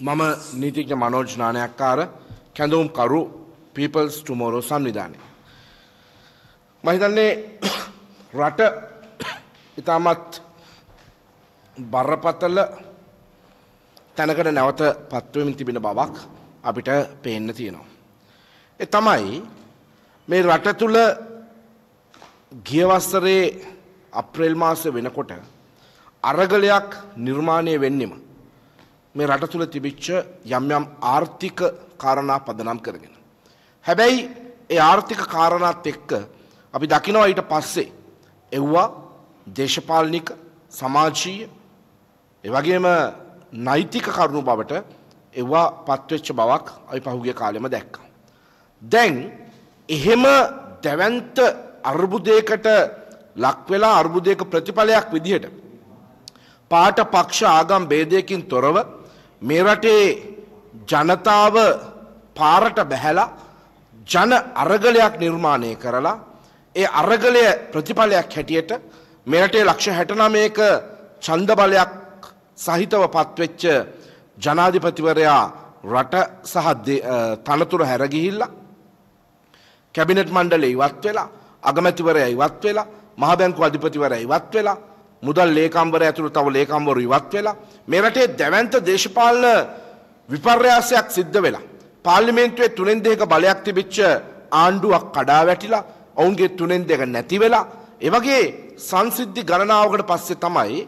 මම නීතිඥ මනෝජ් නානයක්කාර කැඳවුම් කරු පීපල්ස් ටුමෝරෝ සංවිධානය. මහිතන්නේ රට ඉතාමත් බරපතල තැනකට නැවත පත්වමින් තිබෙන බවක් අපිට පේන්න තියෙනවා. එ තමයි මේ රට තුළ ගියවස්සරේ අප්‍රේල් මාස වෙනකොට අරගලයක් නිර්මාණය වෙන්නෙම මේ රට තුළ තිබිච්ච යම් යම් ආර්ථික කාරණා පදනම් කරගෙන. හැබැයි ඒ ආර්ථික කාරණාත් එක්ක අපි දකිනවා ඊට පස්සේ එව්වා දේශපාලනික සමාජීය එවගේම නෛතික කරුණු බවට එවා පත්වෙච්ච බවක් අපි පහුගිය කාලෙම දැක්ක. දැන් එහෙම දැවන්ත අර්බුදයකට ලක්වෙලා අර්බුදයක ප්‍රතිඵලයක් විදිහට. පාට පක්ෂ ආගම් බේදයකින් තොරව මේ රටේ ජනතාව පාරට බැහැලා ජන අරගලයක් නිර්මාණය කරලා ඒ අරගලය ප්‍රතිඵලයක් හැටියට මෙරටේ ලක්ෂ හැටනමයක චන්ද බලයක් සහිතව පත්වෙච්ච ජනාධිපතිවරයා රට සහ තනතුර හැරගිහිල්ලා කැබිනට් මණ්ඩලේ ඉවත් වෙලා අගමැතිවරය ඉවත් වෙලා මහබැංකු අධිපතිවරය ඉවත් වෙලා මුදල් ලේකම්වර ඇතුළු තව ලේකම්වරු ඉවත් වෙලා මේ රටේ දැවැන්ත දේශපාලන විපර්යාසයක් සිද්ධ වෙලා පාර්ලිමේන්තුවේ තුනෙන් දෙක බලයක් තිබිච්ච ආණ්ඩුවක් කඩා වැටිලා ඔවුන්ගේ තුනෙන් දෙක නැති වෙලා එවගේ සංසිද්ධි ගණනාවකට පස්සේ තමයි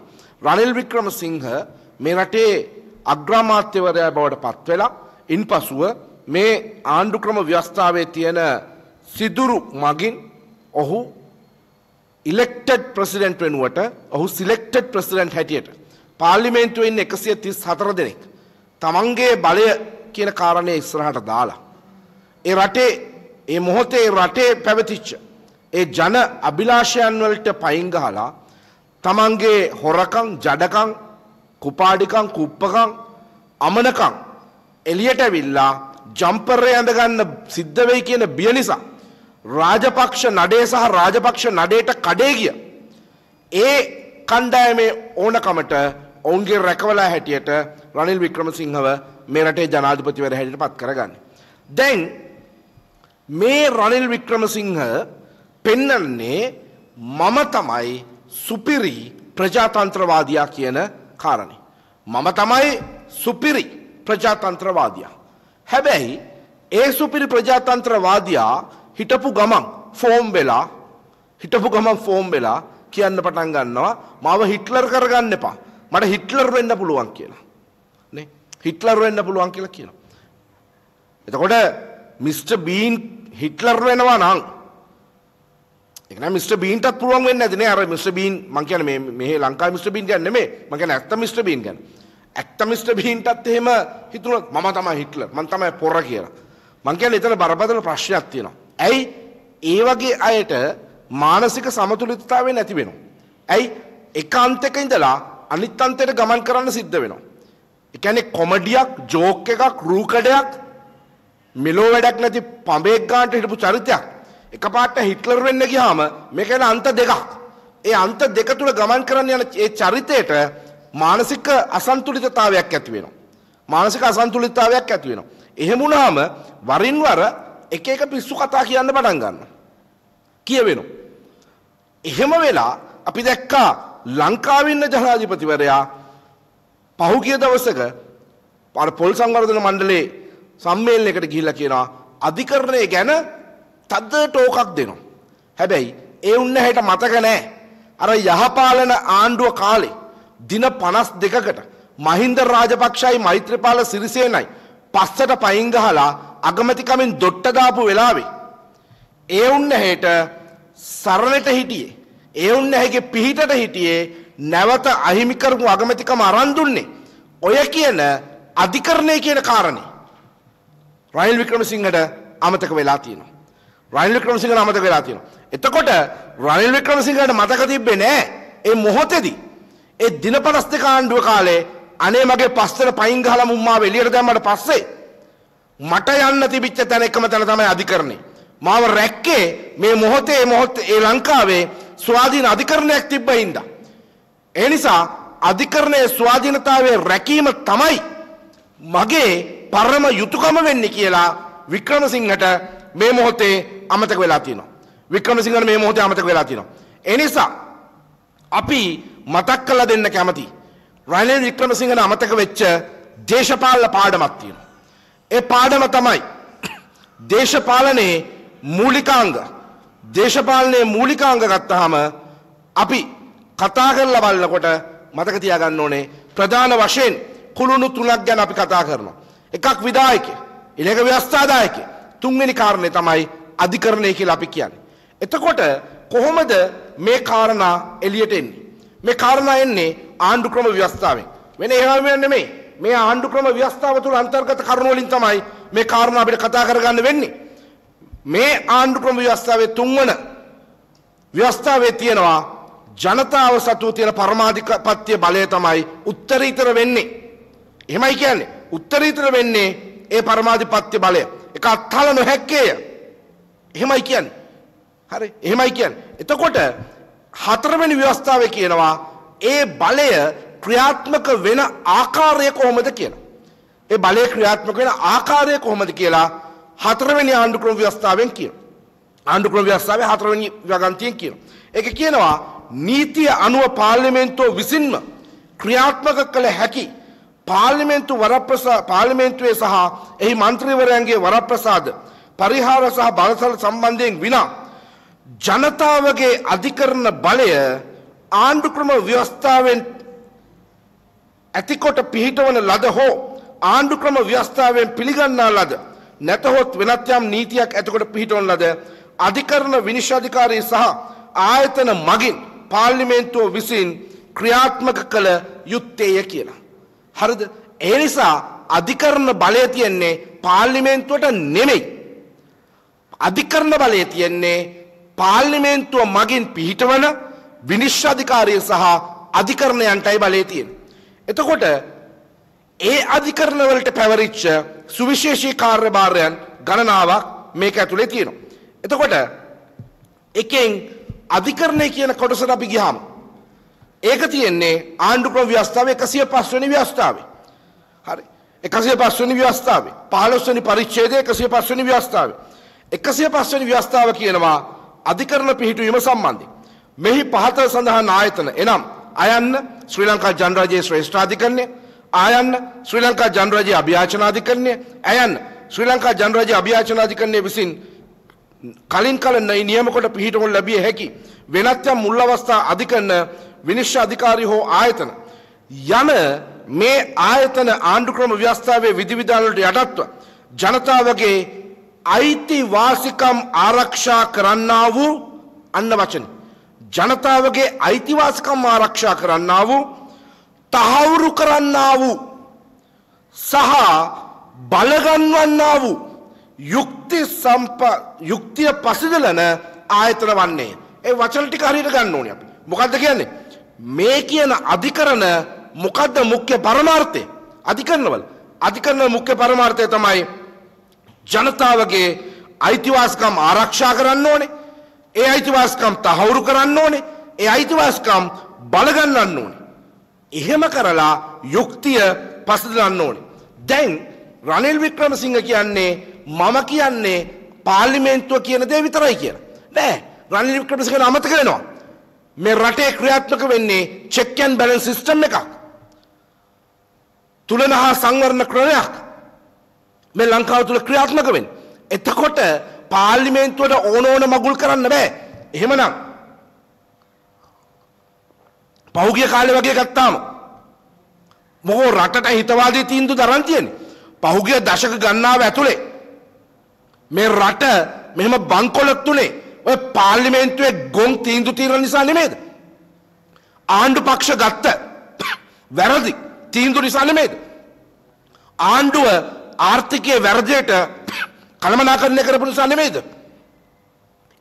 රනිල් වික්‍රමසිංහ මේ රටේ අග්‍රාමාත්‍යවරයා බවට පත්වෙලා ඉන් පසුව මේ ආණ්ඩුක්‍රම ව්‍යවස්ථාවේ තියෙන සිදුරු මගින් ඔහු ඉලෙක්ටඩ් ප්‍රසිඩන්ට් වෙනුවට ඔහු සිලෙක්ටඩ් ප්‍රසිඩන්ට් හැටියට පාර්ලිමේන්තුවෙන් එකසිය තිස් හතර දෙනෙක් තමන්ගේ බලය කියන කාරණය ඉස්සරහට දාලා. ඒ රටේ ඒ මොහොතේ රටේ පැවතිච්ච ඒ ජන අභිලාෂයන් වලට පයින් ගහලා තමන්ගේ හොරකම් ජඩකම් කුපාඩිකම් කුප්පකම් අමනකම් එළියට ඇවිල්ලා ජම්පරේ ඇඳගන්න සිද්ධ වෙයි කියන බිය නිසා රාජපක්ෂ නඩේ සහ රාජපක්ෂ නඩේට කඩේ ගිය ඒ කණ්ඩායමේ ඕනකමට ඔවුන්ගේ රැකවලා හැටියට රනිල් වික්‍රමසිංහව මේ රටේ ජනාධිපතිවර හැටියට පත් කරගන්නේ. දැන් මේ රනිල් වික්‍රමසිංහ පෙන්නන්නේ මම තමයි සුපිරි ප්‍රජාතන්ත්‍රවාදයා කියන කාරණේ. මම තමයි සුපිරි ප්‍රජාතන්ත්‍රවාදයා. හැබැයි ඒ සුපිරි ප්‍රජාතන්ත්‍රවාදයා හිටපු ගමන් ෆෝම් වෙලා හිටපු ගමන් ෆෝම් වෙලා කියන්න පටන් ගන්නවා මාව හිට්ලර් කරගන්න එපා. මට හිට්ලර් වෙන්න පුළුවන් කියලා. නේ? හිට්ලර් වෙන්න පුළුවන් කියලා කියනවා. එතකොට මිස්ටර් බීන් හිට්ලර් වෙනවා නම් ඒක නම් මිස්ටර් බීන්ටත් පුළුවන් වෙන්නේ නැති නේ. අර මිස්ටර් බීන් මං කියන්නේ මේ මේ ලංකාවේ මිස්ටර් බීන් කියන්නේ නෙමෙයි මං කියන්නේ ඇත්ත මිස්ටර් බීන් කියන්නේ ඇත්ත මිස්ටර් බීන්ටත් එහෙම හිතුණොත් මම තමයි හිට්ලර්. මං තමයි පොර කියලා. මං කියන්නේ එතන බරපතල ප්‍රශ්නයක් තියෙනවා. ඇයි ඒ වගේ අයට මානසික සමතුලිතතාවය නැති වෙනවා ඇයි එක අන්තක ඉඳලා අනිත් අන්තයට ගමන් කරන්න සිද්ධ වෙනවා ඒ කියන්නේ කොමඩියක් ජෝක් එකක් රූකඩයක් මෙලෝ වැඩක් නැති පඹෙක් ගන්නට හිටපු චරිතයක් එකපාරට හිට්ලර් වෙන්න ගියාම මේක එන අන්ත දෙකක්. ඒ අන්ත දෙක තුල ගමන් කරන්න යන ඒ චරිතයට මානසික අසන්තුලිතතාවයක් ඇති වෙනවා. මානසික අසන්තුලිතතාවයක් ඇති වෙනවා. එහෙම වුණාම වරින් වර එක එක පිස්සු කතා කියන්න පටන් ගන්නවා. කියවෙනවා. එහෙම වෙලා අපි දැක්කා ලංකාවේ ඉන්න ජනාධිපතිවරයා පහුගිය දවසක අර පොල් සංවර්ධන මණ්ඩලයේ සම්මේලනයකට ගිහිල්ලා කියනවා අධිකරණය ගැන තද ටෝකක් දෙනවා. හැබැයි ඒ උන්න හැට මතක නෑ. අර යහපාලන ආණ්ඩුව කාලේ දින පනස් දෙකකට මහින්ද රාජපක්ෂයි මෛත්‍රපාල සිරිසේනයි පස්සට පයිංගහලා අගමතිකමින් දොට්ටදාපු වෙලාවේ. ඒ උන්න හේට සරණට හිටියේ. ඒ උන්න හැගේ පිහිටට හිටියේ නැවත අහිමිකරපු අගමතිකම අරන්දුන්නේ. ඔය කියන අධිකරණය කියන කාරණේ. රයිල් වික්‍රමසිංහට අමතක වෙලා තියෙනවා. රනිල් වික්‍රමසිංහ අමතක වෙලා තියෙනවා. එතකොට රනිල් වික්‍රමසිංහට මතක තිබ්බේ නෑ ඒ මොහොතේදී ඒ දින 52 ආණ්ඩුව කාලේ අනේ මගේ පස්සට පයින් ගහලා මුම්මාව එළියට දැම්මට පස්සේ මට යන්න තිබිච්ච තැන එකම තැන තමයි අධිකරණේ. මාව රැක්කේ මේ මොහොතේ මොහොත ඒ ලංකාවේ ස්වාධීන අධිකරණයක් තිබ්බ හින්දා. ඒ නිසා අධිකරණයේ ස්වාධීනතාවයේ රැකීම තමයි මගේ පරම යුතුකම වෙන්නේ කියලා වික්‍රමසිංහට මේ මොහොතේ අමතක වෙලා තියෙනවා. වික්‍රමසිංහට මේ මොහොතේ අමතක වෙලා තියෙනවා. ඒ නිසා අපි මතක් කරලා දෙන්න කැමති. රනිල් වික්‍රමසිංහට අමතක වෙච්ච දේශපාලන පාඩමක් තියෙනවා. ඒ පාඩම තමයි දේශපාලනයේ මූලිකාංග දේශපාලනයේ මූලිකාංග ගත්තාම අපි කතා කරලා බලනකොට මතක තියාගන්න ඕනේ ප්‍රධාන වශයෙන් කුළුණු තුනක් ගැන අපි කතා කරනවා. එකක් විදායක ඉලක ව්‍යස්ථාදායක තුන්වෙනි කාරණය තමයි අධිකරණය කියලා අපි කියන්නේ. එතකොට කොහොමද මේ කාරණා එලියට එන්නේ. මේ කාරණා එන්නේ ආණ්ඩු ක්‍රම ව්‍යවස්ථාවෙන්. වෙන ඒවාම නෙමෙයි. මේ ආණ්ඩු ක්‍රම ව්‍යවස්ථාව තුළ අන්තර්ගත කරුණු වලින් තමයි මේ කාරණා අපිට කතා කරගන්න වෙන්නේ. මේ ආණ්ඩු ක්‍රම ව්‍යවස්ථාවේ තුන්වන ව්‍යවස්ථාවේ තියෙනවා ජනතාව සතු තියෙන පරමාධිපත්‍ය බලය තමයි උත්තරීතර වෙන්නේ. එහෙමයි කියන්නේ. උත්තරීතර වෙන්නේ ඒ පරමාධිපත්‍ය බලය. ඒක අත්හල නොහැක්කේය. එහෙමයි කියන්නේ. හරි. එහෙමයි කියන්නේ. එතකොට හතරවෙනි ව්‍යවස්ථාවේ කියනවා ඒ බලය ක්‍රියාත්මක වෙන ආකාරය කොහොමද කියලා. ඒ බලය ක්‍රියාත්මක වෙන ආකාරය කොහොමද කියලා හතරවෙනි ආණ්ඩු ක්‍රම ව්‍යවස්ථාවෙන් කියන. ආණ්ඩු ක්‍රම ව්‍යවස්ථාවේ හතරවෙනි වගන්තියෙන් කියන. ඒක කියනවා නීතිය අනුව පාර්ලිමේන්තුව විසින්ම ක්‍රියාත්මක කළ හැකි පාර්ලිමේන්තු වරප්‍රසා පාර්ලිමේන්තුවේ සහ එහි මන්ත්‍රීවරයන්ගේ වරප්‍රසාද පරිහාර සහ බලසල සම්බන්ධයෙන් විනා ජනතාවගේ අධිකරණ බලය ආණ්ඩුක්‍රම ව්‍යවස්ථාවෙන් ඇතිකොට පිහිටවන ලද හෝ ආණ්ඩුක්‍රම ව්‍යවස්ථාවෙන් පිළිගන්නා ලද නැතහොත් වෙනත් යම් නීතියක් ඇතකොට පිහිටවන ලද අධිකරණ විනිශ්චාධිකාරී සහ ආයතන මගින් පාර්ලිමේන්තුව විසින් ක්‍රියාත්මක කළ යුත්තේය කියලා. හරිද? ඒ නිසා අධිකරණ බලය තියෙන්නේ පාර්ලිමේන්තුවට නෙමෙයි. අධිකරණ බලය තියෙන්නේ පාර්ලිමේන්තුව මගින් පිහිටවන විනිශ්චාධිකාරය සහ අධිකරණයන්ටයි බලය තියෙන. එතකොට ඒ අධිකරණවලට පැවරිච්ච සුවිශේෂී කාර්යභාරයන් ගණනාවක් මේක ඇතුළේ තියෙනවා. එතකොට එකෙන් අධිකරණය කියන කොටසට අපි ගියාම ඒක තියෙන්නේ ආණ්ඩු ක්‍රම ව්‍යවස්ථාවේ 105 වෙනි ව්‍යවස්ථාවේ. හරි. 105 වෙනි ව්‍යවස්ථාවේ 15 වෙනි පරිච්ඡේදයේ 105 වෙනි ව්‍යවස්ථාවේ. 105 වෙනි ව්‍යවස්ථාව කියනවා අධිකරණ පිහිටුවීම සම්බන්ධයෙන්. මෙහි පහත සඳහන් ආයතන එනම් අයන්න ශ්‍රී ලංකා ජනරජයේ ශ්‍රේෂ්ඨාධිකරණය ආයන්න ශ්‍රී ලංකා ජනරජයේ අභියාචනාධිකරණය ඇයන්න ශ්‍රී ලංකා ජනරජයේ අභියාචනාධිකරණය විසින් කලින් කල නියම කොට පිහිටවනු ලැබිය හැකි වෙනත් යම් මුල් අවස්ථා අධිකරණ විනිශ්චය අධිකාරී හෝ ආයතන යන මේ ආයතන ආණ්ඩුක්‍රම ව්‍යවස්ථාවේ විධිවිධාන වලට යටත්ව ජනතාවගේ අයිති වාසිකම් ආරක්ෂා කරන්නා වූ අන්න වචන. ජනතාවගේ අයිතිවාසිකම් ආරක්ෂා කරන්නා වූ තහවුරු කරන්නා වූ සහ බලගන්වන්නා වූ යුක්ති සම්ප යුක්තිය පසිදලන ආයතන වන්නේ ඒ වචන ටික හරියට ගන්න ඕනේ අපි. මොකද්ද කියන්නේ? මේ කියන අධිකරණ මොකද්ද මුඛ්‍ය පරමාර්ථය? අධිකරණවල. අධිකරණ මුඛ්‍ය පරමාර්ථය තමයි ජනතාවගේ අයිතිවාසිකම් ආරක්ෂා කරන්න ඕනේ. ඒ අයිතිවාසිකම් තහවුරු කරන්න ඕනේ. ඒ අයිතිවාසිකම් බලගන්නන්න ඕනේ. එහෙම කරලා යුක්තිය පසදලන්න ඕනේ. දැන් රනිල් වික්‍රමසිංහ කියන්නේ මම කියන්නේ පාර්ලිමේන්තුව කියන දේ විතරයි කියලා. නෑ රනිල් වික්‍රමසිංහ අමතක වෙනවා. මේ රටේ ක්‍රියාත්මක වෙන්නේ චෙක් ඇන් බැලන්ස් සිස්ටම් එකක්. තුලන හා සංවරණ ක්‍රමයක්. මේ ලංකාව තුල ක්‍රියාත්මක වෙන්නේ. එතකොට පාර්ලිමේන්තුවට ඕන ඕන මගුල් කරන්න බෑ. එහෙමනම් පහුගිය කාලේ වගේ ගත්තාම මොකෝ රටට හිතවාදී තීන්දුව දරන් තියෙන්නේ. පහුගිය දශක ගණනාව ඇතුලේ මේ රට මෙහෙම බංකොලොත් උනේ ඔය පාර්ලිමේන්තුවේ ගොන් තීන්දුව తీරන නිසා නෙමෙයිද? ආණ්ඩු පක්ෂ ගත්ත වැරදි තීන්දුව නිසා නෙමෙයිද? ආණ්ඩුව ආර්ථිකයේ වැරදියට කළමනාකරණය කරපු නිසා නෙමෙයිද?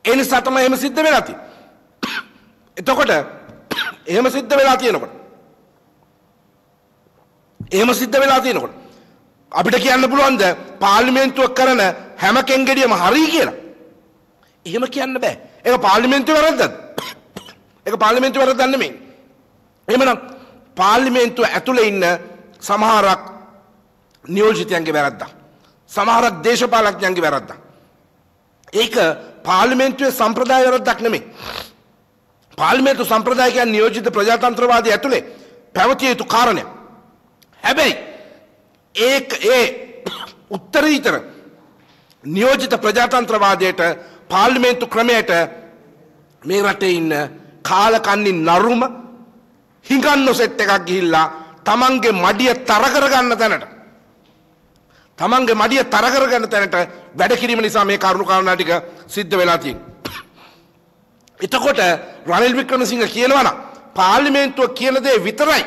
ඒ නිසා තමයි එහෙම සිද්ධ වෙලා තියෙන්නේ. එතකොට එහෙම සිද්ධ වෙලා තියෙනකොට එහෙම සිද්ධ වෙලා තියෙනකොට අපිට කියන්න පුළුවන්ද පාර්ලිමේන්තුව කරන හැම කෙන්ගෙඩියම හරි කියලා. එහෙම කියන්න බෑ. ඒක පාර්ලිමේන්තුවේ වැරද්දද? ඒක පාර්ලිමේන්තුවේ වැරද්දක් නෙමෙයි. එහෙමනම් පාර්ලිමේන්තුව ඇතුලේ ඉන්න සමහරක් නියෝජිතයන්ගේ වැරද්දා. සමහරක් දේශපාලඥයන්ගේ වැරද්දා. ඒක පාර්ලිමේන්තුවේ සම්ප්‍රදාය වැරද්දක් නෙමෙයි. පාර්ලිමේන්තු සම්ප්‍රදායකයන් නියෝජිත ප්‍රජාතන්ත්‍රවාදී ඇතුලේ පැවතිය යුතු කාරණය. හැබැයි ඒක ඒ උත්තරීතර නියෝජිත ප්‍රජාතන්ත්‍රවාදයට පාර්ලිමේන්තු ක්‍රමයට මේ රටේ ඉන්න කාලකන්නි නරුම හිඟන් නොසෙට් එකක් ගිහිල්ලා තමන්ගේ මඩිය තර කරගන්න තැනට තමන්ගේ මඩිය තර කරගන්න තැනට වැඩ කිරීම නිසා මේ කරුණු කාරණා ටික සිද්ධ වෙලා තියෙන්නේ. එතකොට රනිල් වික්‍රමසිංහ කියනවා නම් පාර්ලිමේන්තුව කියන දේ විතරයි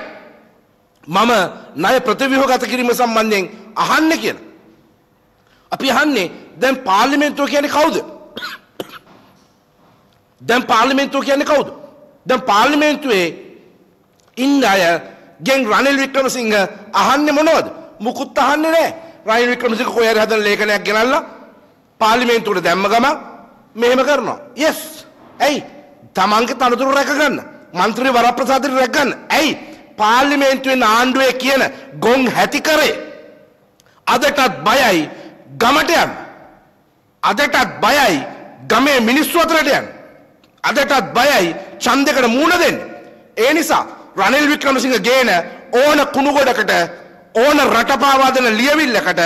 මම ණය ප්‍රතිව්‍යුහගත කිරීම සම්බන්ධයෙන් අහන්න කියලා. අපි අහන්නේ දැන් පාර්ලිමේන්තුව කියන්නේ කවුද? දැන් පාර්ලිමේන්තුව කියන්නේ කවුද? දැන් පාර්ලිමේන්තුවේ ඉන්න අය ගෙන් රනිල් වික්‍රමසිංහ අහන්නේ මොනවද? මුකුත් අහන්නේ නැහැ. රනිල් වික්‍රමසිංහ කොහේ හරි හදන ලේඛනයක් ගෙනල්ලා පාර්ලිමේන්තුවට දැම්ම ගමන් මෙහෙම කරනවා. yes. ඇයි? තමන්ගේ තනතුරු රැකගන්න. මන්ත්‍රී වරප්‍රසාදට රැකගන්න. ඇයි? පාර්ලිමේන්තුවෙන් ආණ්ඩුවේ කියන ගොන් හැති කරේ. අදටත් බයයි ගමට යන්න. අදටත් බයයි ගමේ මිනිස්සු අතරට යන්න. අදටත් බයයි ඡන්දයකට මූණ දෙන්න. ඒ නිසා රනිල් වික්‍රමසිංහ ගේන ඕන කුණුගොඩකට ඕන රටපාවා දෙන ලියවිල්ලකට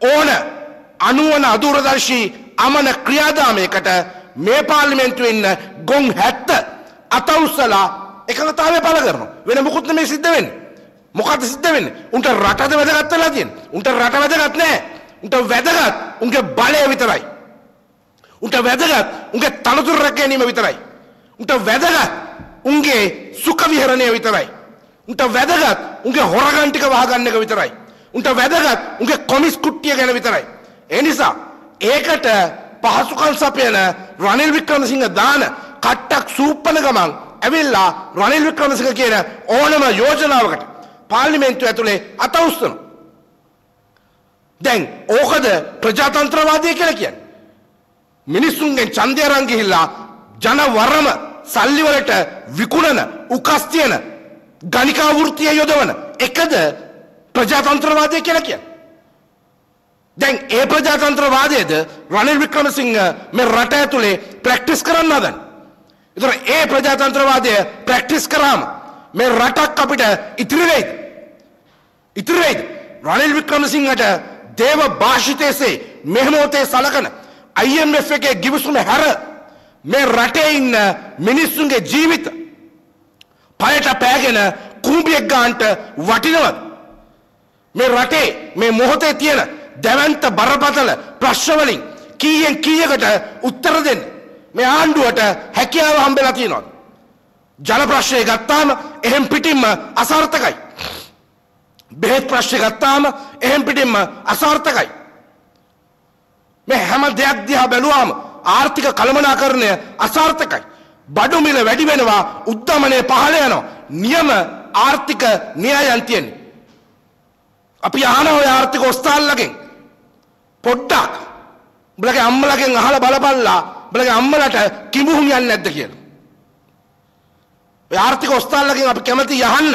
ඕන අනුවන අදූරදර්ශී අමන ක්‍රියාදාමයකට මේ පාර්ලිමේන්තුවේ ඉන්න ගොන් 70 අතඋස්සලා එකඟතාවය පළ කරනවා. වෙන මොකුත් නෙමෙයි සිද්ධ වෙන්නේ. මොකද්ද සිද්ධ වෙන්නේ? උන්ට රටද වැදගත් වෙලා තියෙන්නේ. උන්ට රට වැදගත් නෑ. උන්ට වැදගත් උන්ගේ බලය විතරයි. උන්ට වැදගත් උන්ගේ තනතුරු රැක ගැනීම විතරයි. උන්ට වැදගත් උන්ගේ සුඛ විහරණය විතරයි. උන්ට වැදගත් උන්ගේ හොරගම් ටික වහගන්න එක විතරයි. උන්ට වැදගත් උන්ගේ කොමිස් කුට්ටිය ගැන විතරයි. ඒ නිසා ඒකට පහසුකම් සපයන රනිල් වික්‍රමසිංහ දාන කට්ටක් සූප්පන ගමන් ඇවිල්ලා රනිල් වික්‍රමසිංහ කියන ඕනම යෝජනාවකට පාර්ලිමේන්තුව ඇතුලේ අත උස්සනවා. දැන් ඕකද ප්‍රජාතන්ත්‍රවාදය කියලා කියන්නේ. මිනිස්සුන්ගෙන් ඡන්දය අරන් ගිහිල්ලා ජනවරම සල්ලි වලට විකුණන උකස් තියන ගණිකා වෘත්තිය යොදවන එකද ප්‍රජාතන්ත්‍රවාදය කියලා කියන්නේ. දැන් ඒ ප්‍රජාතන්ත්‍රවාදයේද රනිල් වික්‍රමසිංහ මේ රට ඇතුලේ ප්‍රැක්ටිස් කරන්න හදන. ඒතර ඒ ප්‍රජාතන්ත්‍රවාදය ප්‍රැක්ටිස් කරාම මේ රටක් අපිට ඉතිරි වෙයිද? ඉතිරි වෙයිද? රනිල් වික්‍රමසිංහට දේව භාෂිතයේසේ මෙහෙමෝතේ සලකන IMF එකේ ගිවිසුම හැර මේ රටේ ඉන්න මිනිස්සුන්ගේ ජීවිත පයට පෑගෙන කූඹියක් ගන්නට වටිනවද? මේ රටේ මේ මොහොතේ තියෙන දැවන්ත බරපතල ප්‍රශ්න වලින් කීයෙන් කීයකට උත්තර දෙන්න මේ ආණ්ඩුවට හැකියාව හම්බෙලා තියෙනවා. ජල ප්‍රශ්නය ගත්තාම එහෙම් පිටින්ම අසාර්ථකයි. බෙහෙත් ප්‍රශ්නය ගත්තාම එහෙම් පිටින්ම අසාර්ථකයි. මේ හැම දෙයක් දිහා බැලුවාම ආර්ථික කළමනාකරණය අසාර්ථකයි. බඩු මිල වැඩි වෙනවා උද්දමනය පහළ යනවා. නියම ආර්ථික න්‍යායයන් තියෙන්නේ. අපි අහන ඔය ආර්ථික ඔස්තාල්ලගෙන් පොඩ්ඩක් උඹලගේ අම්මලගෙන් අහලා බලපල්ලා උඹලගේ අම්මලට කිඹුහුන් යන්නේ නැද්ද කියලා. ඔය ආර්ථික ඔස්තාල්ලගෙන් අපි කැමති යහන්න.